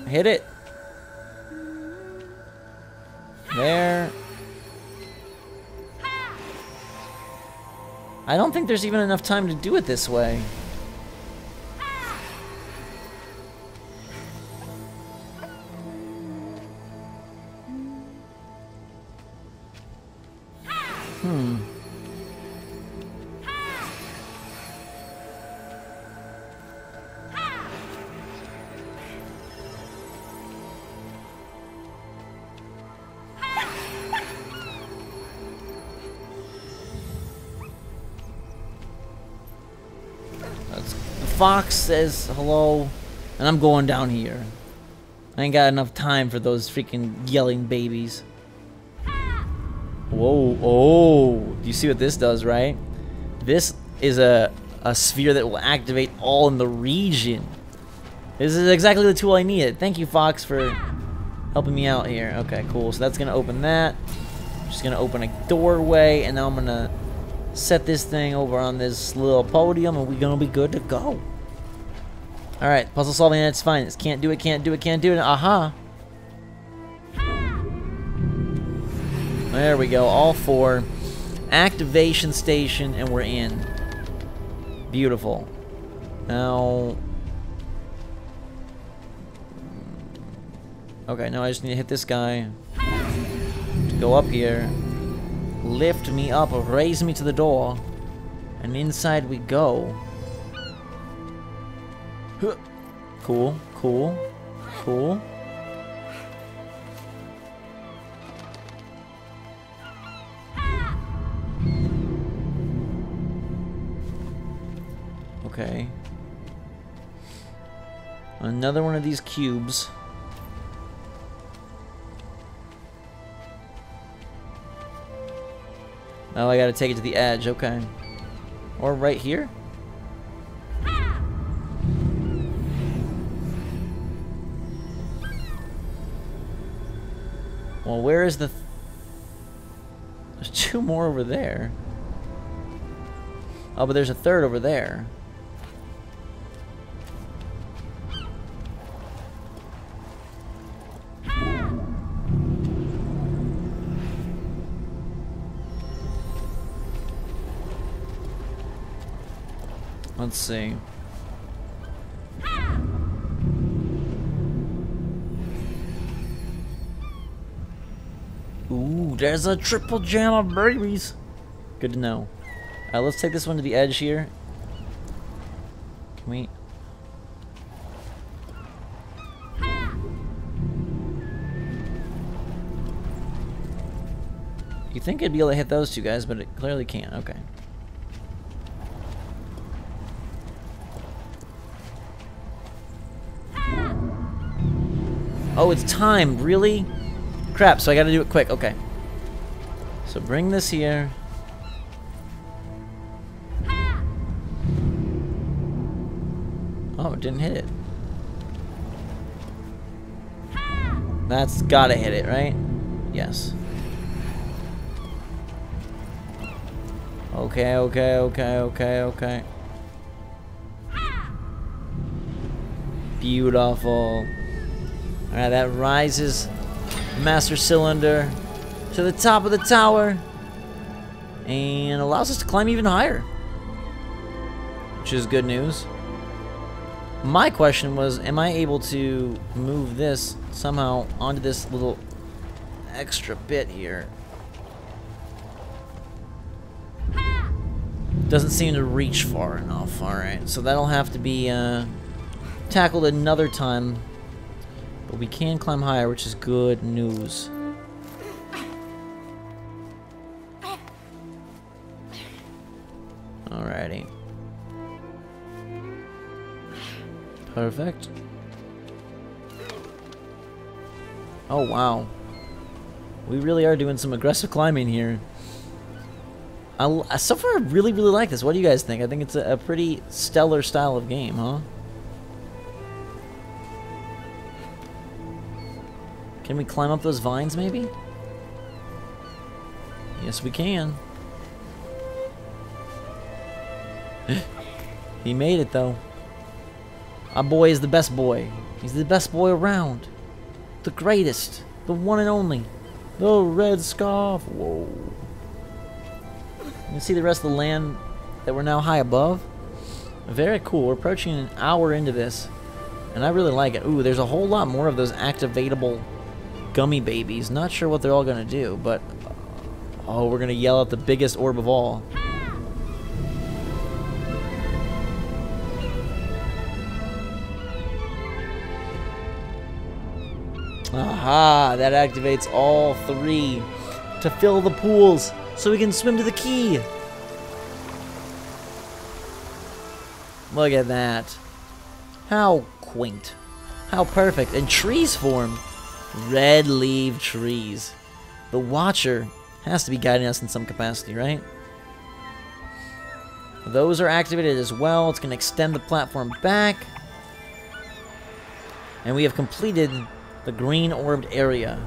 Hit it. There. I don't think there's even enough time to do it this way. Fox says hello, and I'm going down here. I ain't got enough time for those freaking yelling babies. Whoa, oh, do you see what this does, right? This is a, a sphere that will activate all in the region. This is exactly the tool I needed. Thank you, Fox, for helping me out here. Okay, cool. So that's going to open that. Just going to open a doorway, and now I'm going to set this thing over on this little podium, and we're to be good to go. Alright, puzzle solving, fine. It's can't do it, can't do it, can't do it. Aha. There we go, all four. Activation station, and we're in. Beautiful. Now... Okay, now I just need to hit this guy. To go up here. Lift me up, raise me to the door. And inside we go. Cool, cool, cool. Okay. Another one of these cubes. Oh, I gotta take it to the edge, okay. Or right here? Well, where is the... Th there's two more over there. Oh, but there's a third over there. Let's see. Ooh, there's a triple jam of babies. Good to know. Uh, let's take this one to the edge here. Can we... You think I'd be able to hit those two guys, but it clearly can't. Okay. Oh, it's time. Really? Crap, so I gotta do it quick. Okay. So bring this here. Oh, it didn't hit it. That's gotta hit it, right? Yes. Okay, okay, okay, okay, okay. Beautiful. Alright, that rises master cylinder to the top of the tower and allows us to climb even higher, which is good news. My question was, am I able to move this somehow onto this little extra bit here? Doesn't seem to reach far enough. Alright, so that'll have to be uh, tackled another time but we can climb higher, which is good news. Alrighty. Perfect. Oh, wow. We really are doing some aggressive climbing here. I, so far, I really, really like this. What do you guys think? I think it's a, a pretty stellar style of game, huh? Can we climb up those vines, maybe? Yes, we can. he made it, though. Our boy is the best boy. He's the best boy around. The greatest. The one and only. The red scarf. Whoa. You can see the rest of the land that we're now high above. Very cool. We're approaching an hour into this. And I really like it. Ooh, there's a whole lot more of those activatable gummy babies. Not sure what they're all going to do, but... Oh, we're going to yell at the biggest orb of all. Aha, that activates all three to fill the pools so we can swim to the key. Look at that. How quaint. How perfect. And trees form. Red leaf trees. The Watcher has to be guiding us in some capacity, right? Those are activated as well. It's going to extend the platform back. And we have completed the green orbed area.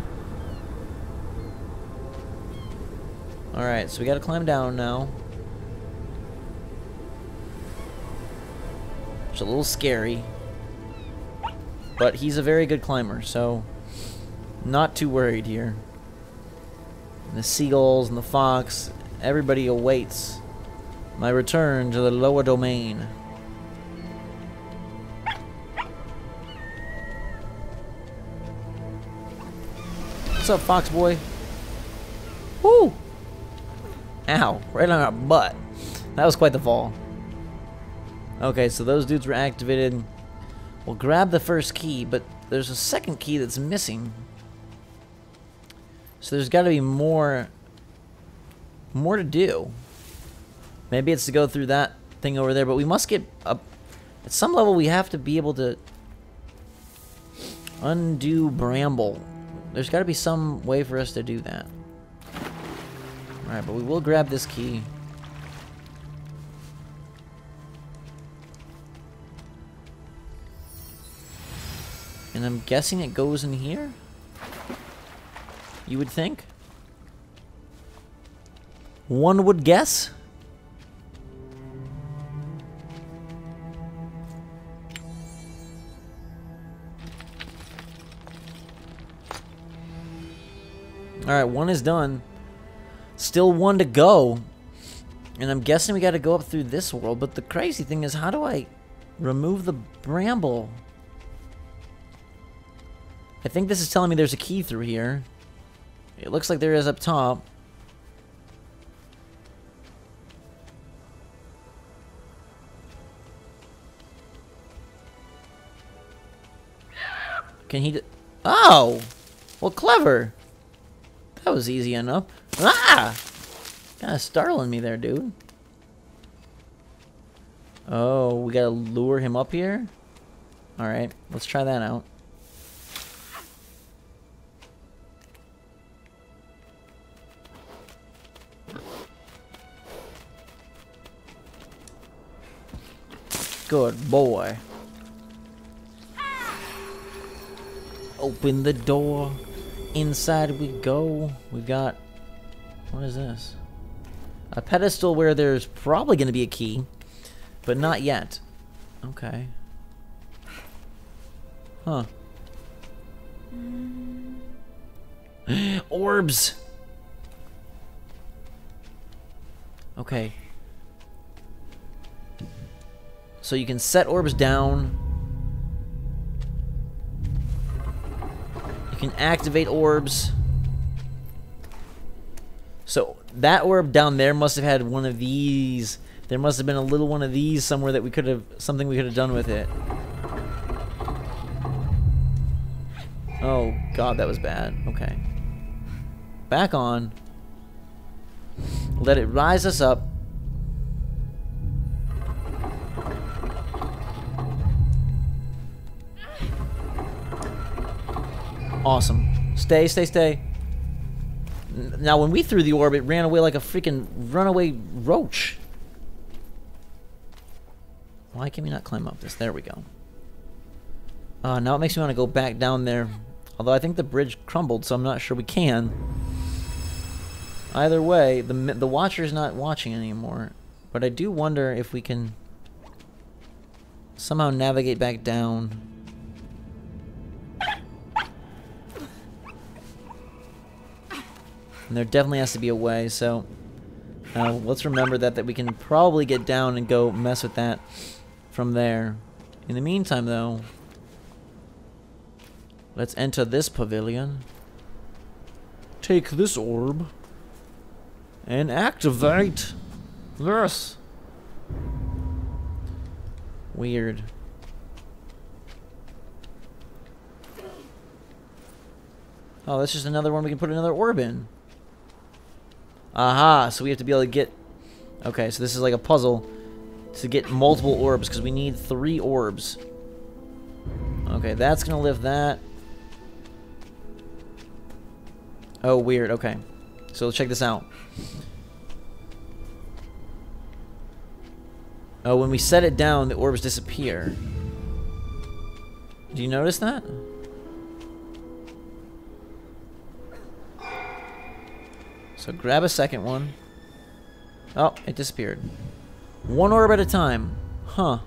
Alright, so we gotta climb down now. It's a little scary. But he's a very good climber, so not too worried here. And the seagulls and the fox, everybody awaits my return to the lower domain. What's up, Fox Boy? Woo! Ow, right on our butt. That was quite the fall. Okay, so those dudes were activated. We'll grab the first key, but there's a second key that's missing. So there's got to be more more to do. Maybe it's to go through that thing over there, but we must get up at some level we have to be able to undo Bramble there's got to be some way for us to do that. Alright, but we will grab this key. And I'm guessing it goes in here? You would think? One would guess? Alright, one is done. Still one to go. And I'm guessing we got to go up through this world. But the crazy thing is, how do I remove the bramble? I think this is telling me there's a key through here. It looks like there is up top. Can he... Oh! Well, clever. That was easy enough. Ah! Kinda startling me there, dude. Oh, we gotta lure him up here? Alright, let's try that out. Good boy. Open the door. Inside we go. We've got... What is this? A pedestal where there's probably going to be a key. But not yet. Okay. Huh. Orbs! Okay. So you can set orbs down You can activate orbs. So that orb down there must have had one of these There must have been a little one of these somewhere that we could have, something we could have done with it. Oh, God, that was bad. Okay. Back on. Let it rise us up. Awesome. Stay, stay, stay. Now, when we threw the orb, it ran away like a freaking runaway roach. Why can we not climb up this? There we go. Uh, now it makes me want to go back down there. Although I think the bridge crumbled, so I'm not sure we can. Either way, the the Watcher's not watching anymore. But I do wonder if we can somehow navigate back down. And there definitely has to be a way, so... Uh, let's remember that, that we can probably get down and go mess with that from there. In the meantime, though, let's enter this pavilion. Take this orb. And activate this. Weird. Oh, that's just another one we can put another orb in. Aha, so we have to be able to get... Okay, so this is like a puzzle to get multiple orbs, because we need three orbs. Okay, that's going to lift that. Oh, weird, okay. So let's check this out. Oh, when we set it down, the orbs disappear. Do you notice that? So grab a second one. Oh, it disappeared. One orb at a time. Huh.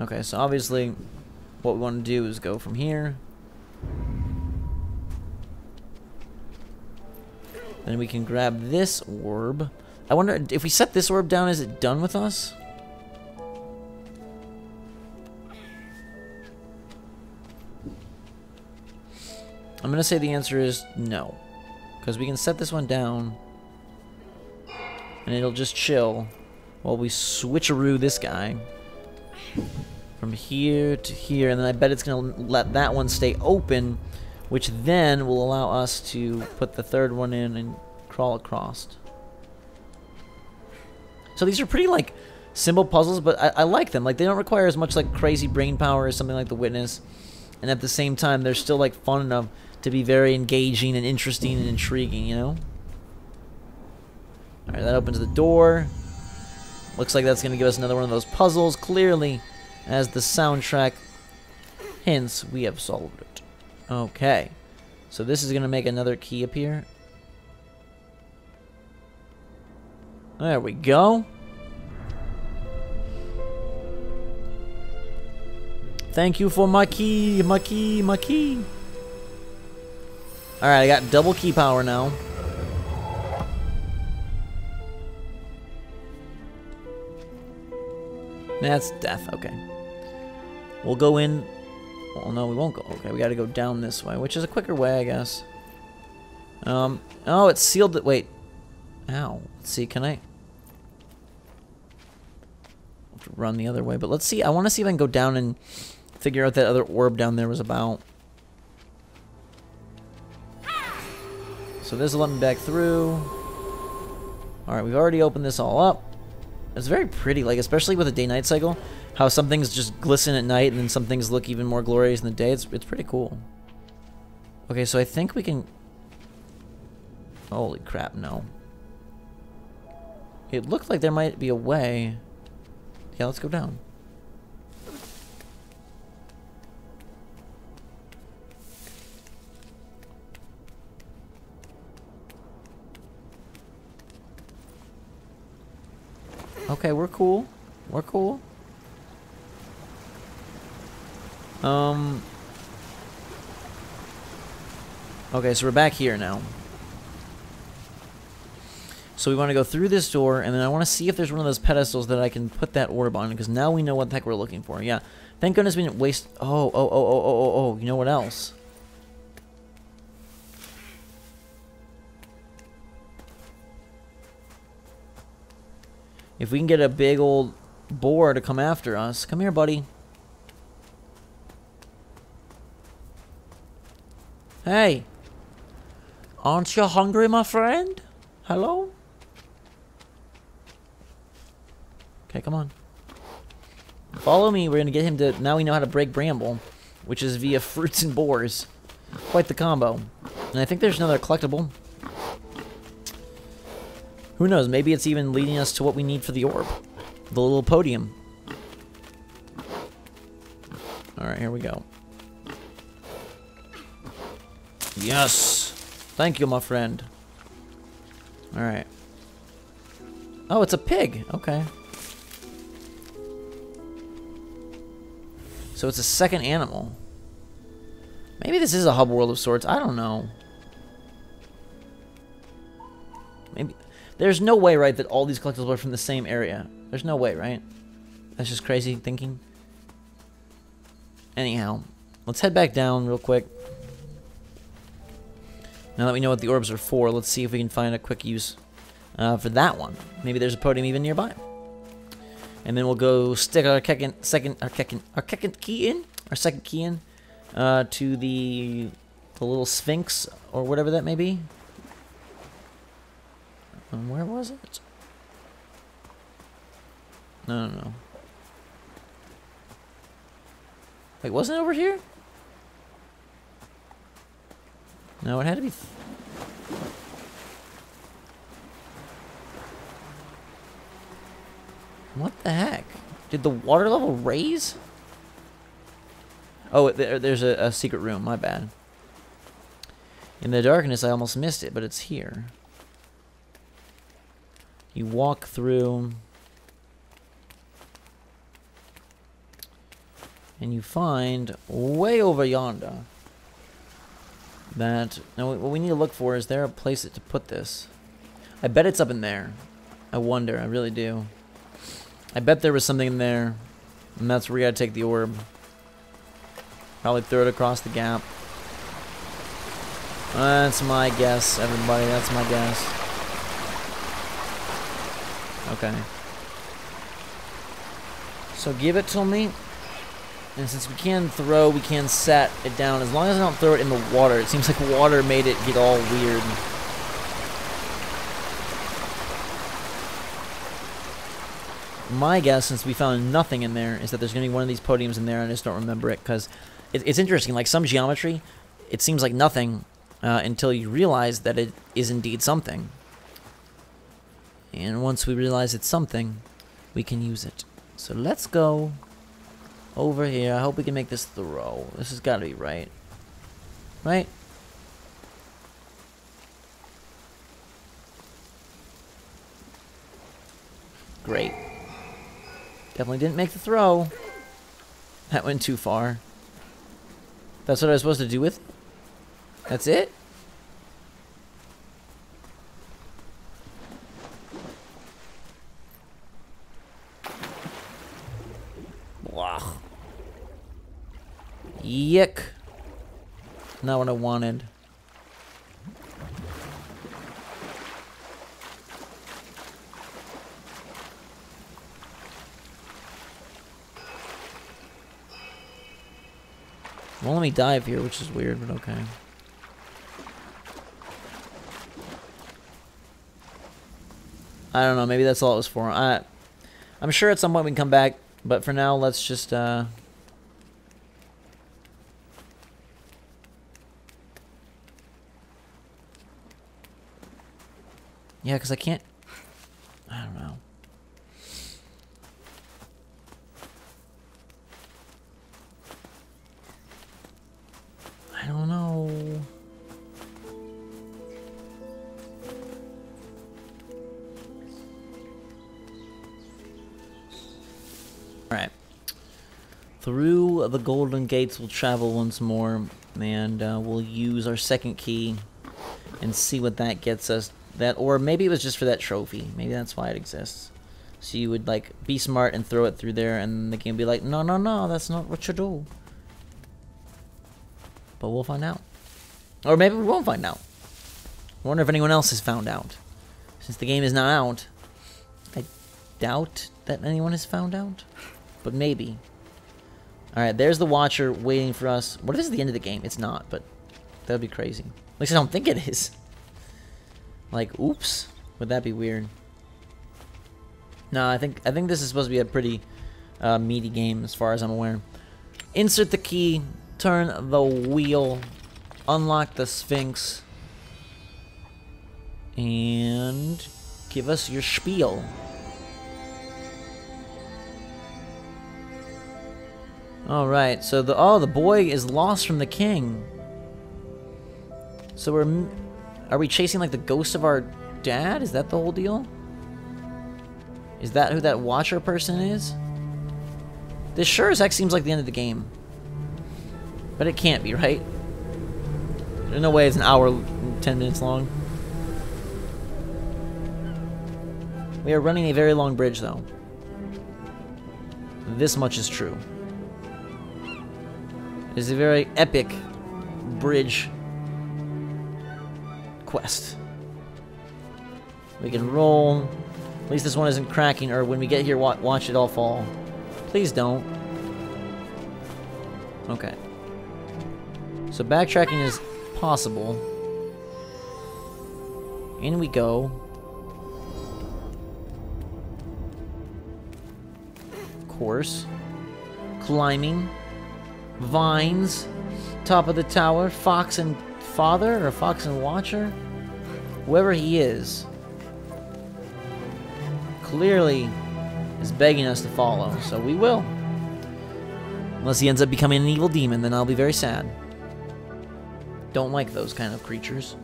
Okay, so obviously what we want to do is go from here. Then we can grab this orb. I wonder, if we set this orb down, is it done with us? I'm going to say the answer is no. Because we can set this one down. And it'll just chill while we switcheroo this guy. From here to here. And then I bet it's going to let that one stay open. Which then will allow us to put the third one in and crawl across. So these are pretty, like, simple puzzles, but I, I like them. Like, they don't require as much, like, crazy brain power as something like The Witness. And at the same time, they're still, like, fun enough to be very engaging and interesting and intriguing, you know? Alright, that opens the door. Looks like that's going to give us another one of those puzzles. Clearly, as the soundtrack hints, we have solved it. Okay. So this is going to make another key appear. There we go. Thank you for my key, my key, my key. Alright, I got double key power now. That's death, okay. We'll go in... Well, no, we won't go. Okay, we gotta go down this way, which is a quicker way, I guess. Um, oh, it's sealed it. Wait. Ow. Let's see, can I... run the other way, but let's see. I want to see if I can go down and figure out that other orb down there was about. So this will let me back through. Alright, we've already opened this all up. It's very pretty, like especially with a day-night cycle, how some things just glisten at night and then some things look even more glorious in the day. It's, it's pretty cool. Okay, so I think we can... Holy crap, no. It looked like there might be a way. Yeah, let's go down. Okay, we're cool. We're cool. Um. Okay, so we're back here now. So we want to go through this door, and then I want to see if there's one of those pedestals that I can put that orb on, because now we know what the heck we're looking for. Yeah. Thank goodness we didn't waste... Oh, oh, oh, oh, oh, oh, oh. You know what else? If we can get a big old boar to come after us. Come here, buddy. Hey. Aren't you hungry, my friend? Hello? Okay, come on. Follow me. We're going to get him to... Now we know how to break Bramble, which is via fruits and boars. Quite the combo. And I think there's another collectible. Who knows? Maybe it's even leading us to what we need for the orb. The little podium. Alright, here we go. Yes! Thank you, my friend. Alright. Oh, it's a pig. Okay. So it's a second animal. Maybe this is a hub world of sorts. I don't know. There's no way, right, that all these collectibles are from the same area. There's no way, right? That's just crazy thinking. Anyhow, let's head back down real quick. Now that we know what the orbs are for, let's see if we can find a quick use uh, for that one. Maybe there's a podium even nearby. And then we'll go stick our second, second, our second, our second key in, our second key in, uh, to the, the little sphinx or whatever that may be. Where was it? No, no, no. Wait, wasn't it over here? No, it had to be... what the heck? Did the water level raise? Oh, there, there's a, a secret room. My bad. In the darkness, I almost missed it, but it's here. You walk through... And you find, way over yonder, that... Now, what we need to look for is there a place to put this? I bet it's up in there. I wonder, I really do. I bet there was something in there, and that's where we gotta take the orb. Probably throw it across the gap. That's my guess, everybody. That's my guess. Okay. So give it to me. And since we can throw, we can set it down. As long as I don't throw it in the water. It seems like water made it get all weird. My guess, since we found nothing in there, is that there's going to be one of these podiums in there. I just don't remember it because it, it's interesting. Like some geometry, it seems like nothing uh, until you realize that it is indeed something. And once we realize it's something, we can use it. So let's go over here. I hope we can make this throw. This has got to be right. Right? Great. Definitely didn't make the throw. That went too far. That's what I was supposed to do with That's it? Yick. Not what I wanted. Won't let me dive here, which is weird, but okay. I don't know, maybe that's all it was for. I, I'm sure at some point we can come back, but for now, let's just, uh... Yeah, because I can't... I don't know. I don't know. Alright. Through the golden gates we'll travel once more, and uh, we'll use our second key and see what that gets us. That, Or maybe it was just for that trophy. Maybe that's why it exists. So you would, like, be smart and throw it through there, and the game be like, no, no, no, that's not what you do. But we'll find out. Or maybe we won't find out. I wonder if anyone else has found out. Since the game is not out, I doubt that anyone has found out, but maybe. Alright, there's the Watcher waiting for us. What if this is the end of the game? It's not, but that would be crazy. At least I don't think it is. Like, oops. Would that be weird? No, I think I think this is supposed to be a pretty uh, meaty game as far as I'm aware. Insert the key, turn the wheel, unlock the Sphinx, and give us your spiel. All right, so the oh the boy is lost from the king. So we're are we chasing like the ghost of our dad? Is that the whole deal? Is that who that watcher person is? This sure as heck seems like the end of the game. But it can't be, right? There's no way it's an hour, 10 minutes long. We are running a very long bridge, though. This much is true. It is a very epic bridge quest. We can roll. At least this one isn't cracking, or when we get here, watch it all fall. Please don't. Okay. So backtracking is possible. In we go. Of course. Climbing vines, top of the tower, fox and father, or fox and watcher, whoever he is, clearly is begging us to follow, so we will. Unless he ends up becoming an evil demon, then I'll be very sad. Don't like those kind of creatures.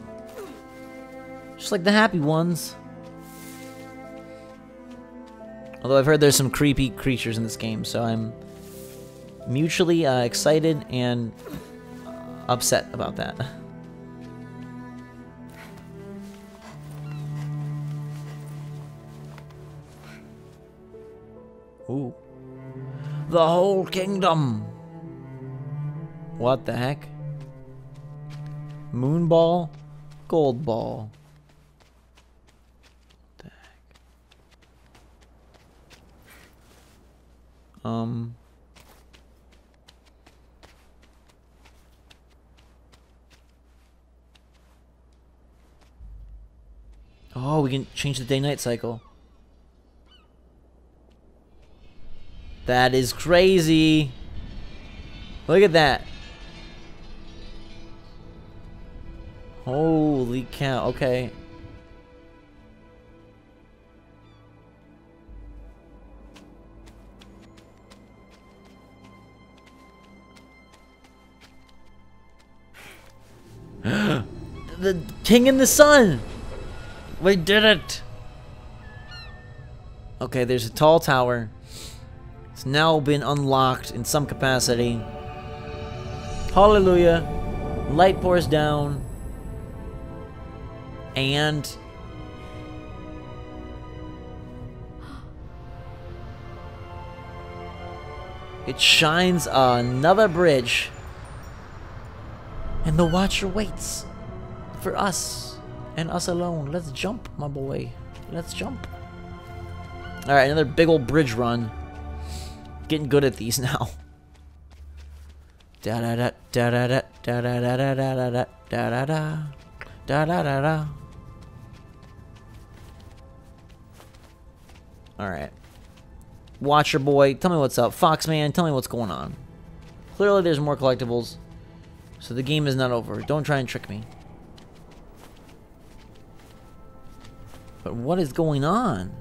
Just like the happy ones. Although I've heard there's some creepy creatures in this game, so I'm mutually uh, excited and upset about that. Ooh. The whole kingdom! What the heck? Moonball? Gold ball. Um... Oh, we can change the day-night cycle. That is crazy. Look at that. Holy cow. Okay. the king and the sun. We did it! Okay, there's a tall tower. It's now been unlocked in some capacity. Hallelujah. Light pours down. And... It shines another bridge. And the Watcher waits for us and us alone. Let's jump, my boy. Let's jump. Alright, another big old bridge run. Getting good at these now. Da da da da da da da da da da da da da da da da da da da Alright. Watcher boy, tell me what's up. Foxman, tell me what's going on. Clearly there's more collectibles. So the game is not over. Don't try and trick me. But what is going on?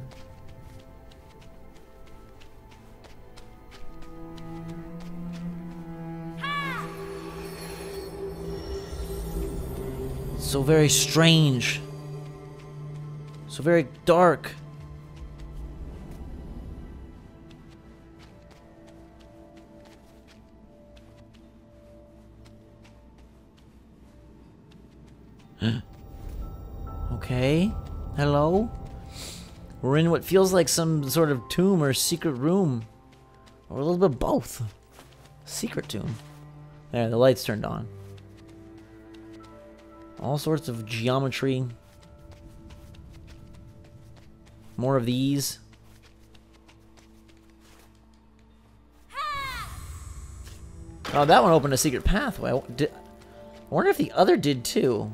So very strange. So very dark. okay. Hello? We're in what feels like some sort of tomb or secret room. Or a little bit both. Secret tomb. There, the lights turned on. All sorts of geometry. More of these. Oh, that one opened a secret pathway. I, wonder if the other did too.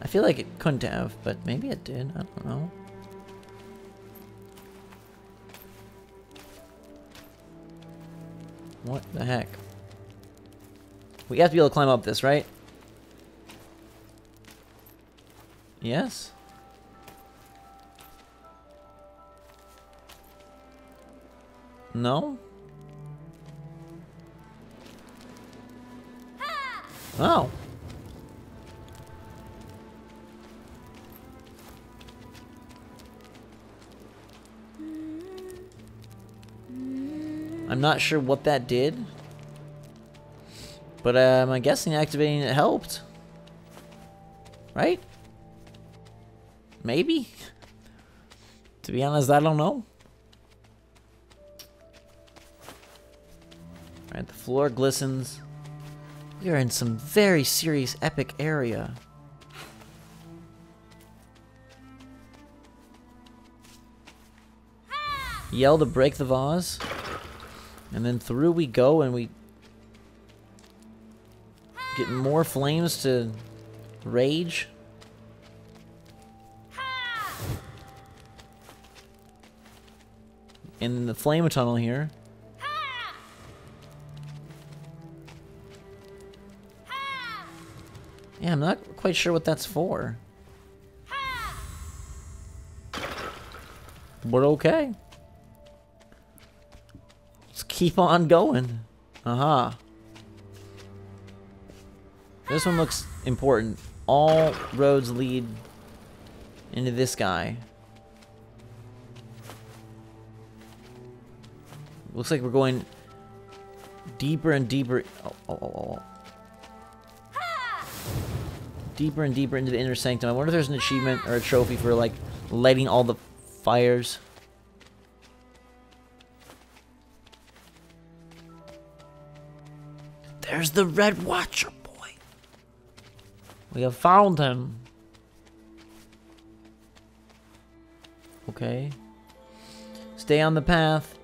I feel like it couldn't have, but maybe it did. I don't know. What the heck? We have to be able to climb up this, right? Yes? No? Oh. I'm not sure what that did. But um, I'm guessing activating it helped. Right? Maybe? to be honest, I don't know. Alright, the floor glistens. We are in some very serious epic area. Yell to break the vase. And then through we go and we get more flames to rage. In the flame tunnel here. Yeah, I'm not quite sure what that's for. But okay. Let's keep on going. Aha. Uh -huh. This one looks important. All roads lead into this guy. Looks like we're going deeper and deeper. Oh, oh, oh, oh, oh. Deeper and deeper into the inner sanctum. I wonder if there's an achievement or a trophy for like lighting all the fires. There's the Red Watcher boy. We have found him. Okay. Stay on the path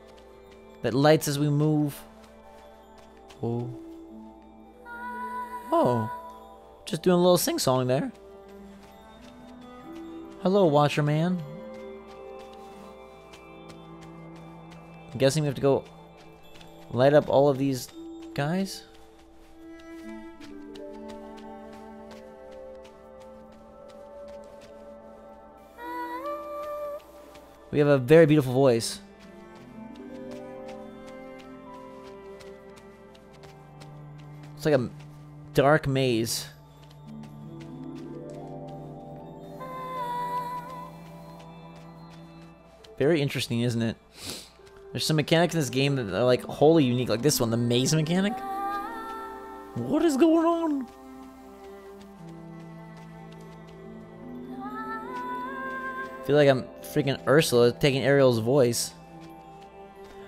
that lights as we move. Oh. Oh. Just doing a little sing-song there. Hello, Watcher Man. I'm guessing we have to go light up all of these guys. We have a very beautiful voice. It's like a dark maze. Very interesting, isn't it? There's some mechanics in this game that are like wholly unique, like this one, the maze mechanic. What is going on? I feel like I'm freaking Ursula taking Ariel's voice.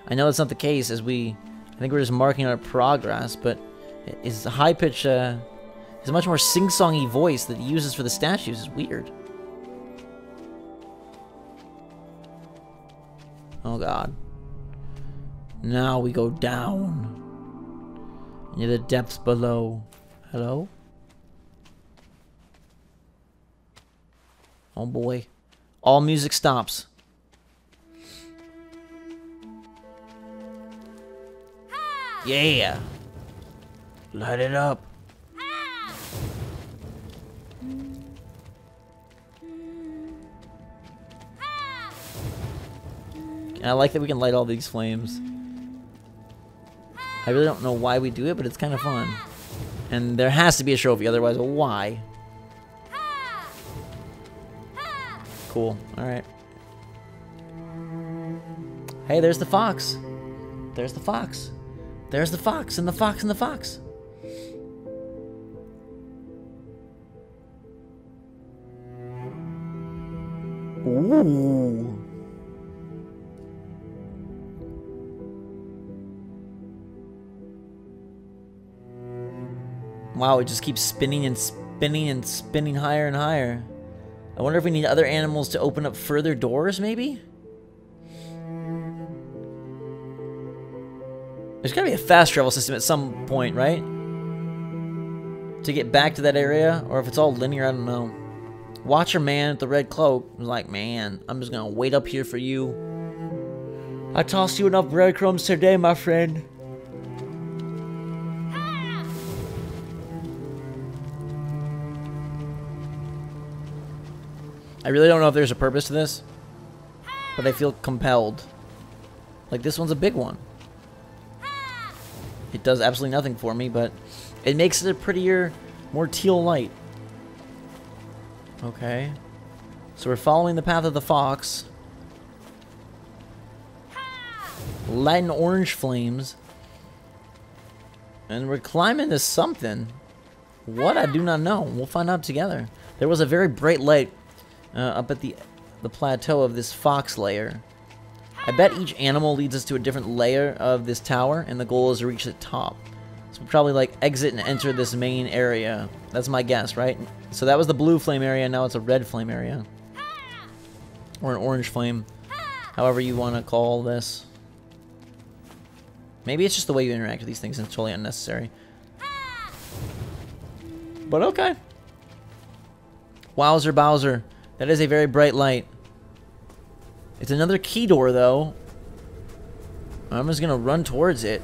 I know that's not the case as we, I think we're just marking our progress, but his high pitch, uh, his much more sing-songy voice that he uses for the statues is weird. Oh god. Now we go down. Into the depths below. Hello? Oh boy. All music stops. Yeah! Light it up. And I like that we can light all these flames. I really don't know why we do it, but it's kind of fun. And there has to be a trophy, otherwise why? Cool, alright. Hey, there's the fox. There's the fox. There's the fox, and the fox, and the fox. Wow, it just keeps spinning and spinning and spinning higher and higher. I wonder if we need other animals to open up further doors, maybe? There's gotta be a fast travel system at some point, right? To get back to that area, or if it's all linear, I don't know. Watcher man at the red cloak was like, man, I'm just gonna wait up here for you. I tossed you enough breadcrumbs today, my friend. I really don't know if there's a purpose to this, but I feel compelled. Like, this one's a big one. It does absolutely nothing for me, but it makes it a prettier, more teal light. Okay. So we're following the path of the fox. Lighting orange flames. And we're climbing to something. What? I do not know. We'll find out together. There was a very bright light uh, up at the the plateau of this fox layer. I bet each animal leads us to a different layer of this tower, and the goal is to reach the top. So we'll probably like exit and enter this main area. That's my guess, right? So that was the blue flame area, now it's a red flame area. Or an orange flame. However you want to call this. Maybe it's just the way you interact with these things and it's totally unnecessary. But okay. Wowzer Bowser. That is a very bright light. It's another key door, though. I'm just gonna run towards it.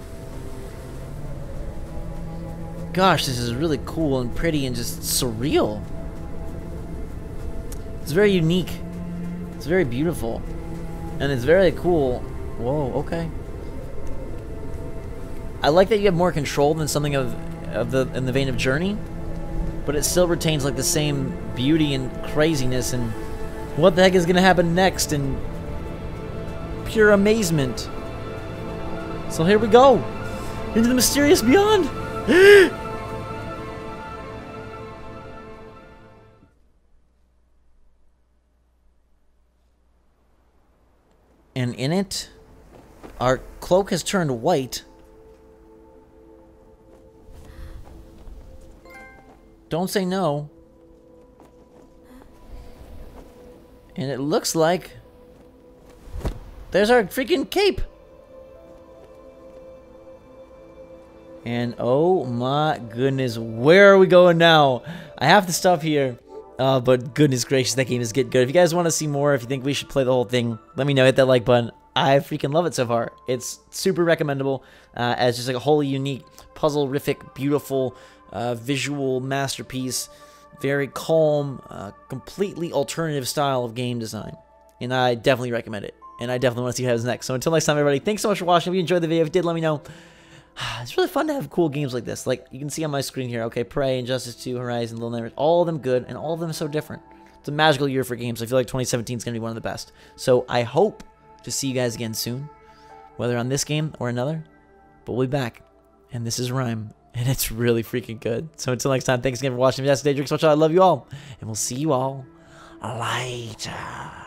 Gosh, this is really cool and pretty and just surreal. It's very unique. It's very beautiful. And it's very cool. Whoa, okay. I like that you have more control than something of, of the in the vein of Journey, but it still retains like the same beauty and craziness and what the heck is gonna happen next and pure amazement. So here we go into the mysterious beyond. and in it, our cloak has turned white. Don't say no. And it looks like there's our freaking cape. And oh my goodness, where are we going now? I have to stop here. Uh, but goodness gracious, that game is getting good. If you guys want to see more, if you think we should play the whole thing, let me know. Hit that like button. I freaking love it so far. It's super recommendable uh, as just like a wholly unique, puzzle-rific, beautiful, uh, visual masterpiece. Very calm, uh, completely alternative style of game design. And I definitely recommend it. And I definitely want to see what happens next. So until next time, everybody, thanks so much for watching. If you enjoyed the video, if you did, let me know. It's really fun to have cool games like this. Like, you can see on my screen here, okay, Prey, Injustice 2, Horizon, Little Nightmares, all of them good, and all of them so different. It's a magical year for games. I feel like 2017 is going to be one of the best. So I hope to see you guys again soon, whether on this game or another. But we'll be back. And this is Rime, and it's really freaking good. So until next time, thanks again for watching. That's Daedrix. Watch out. I love you all. And we'll see you all later.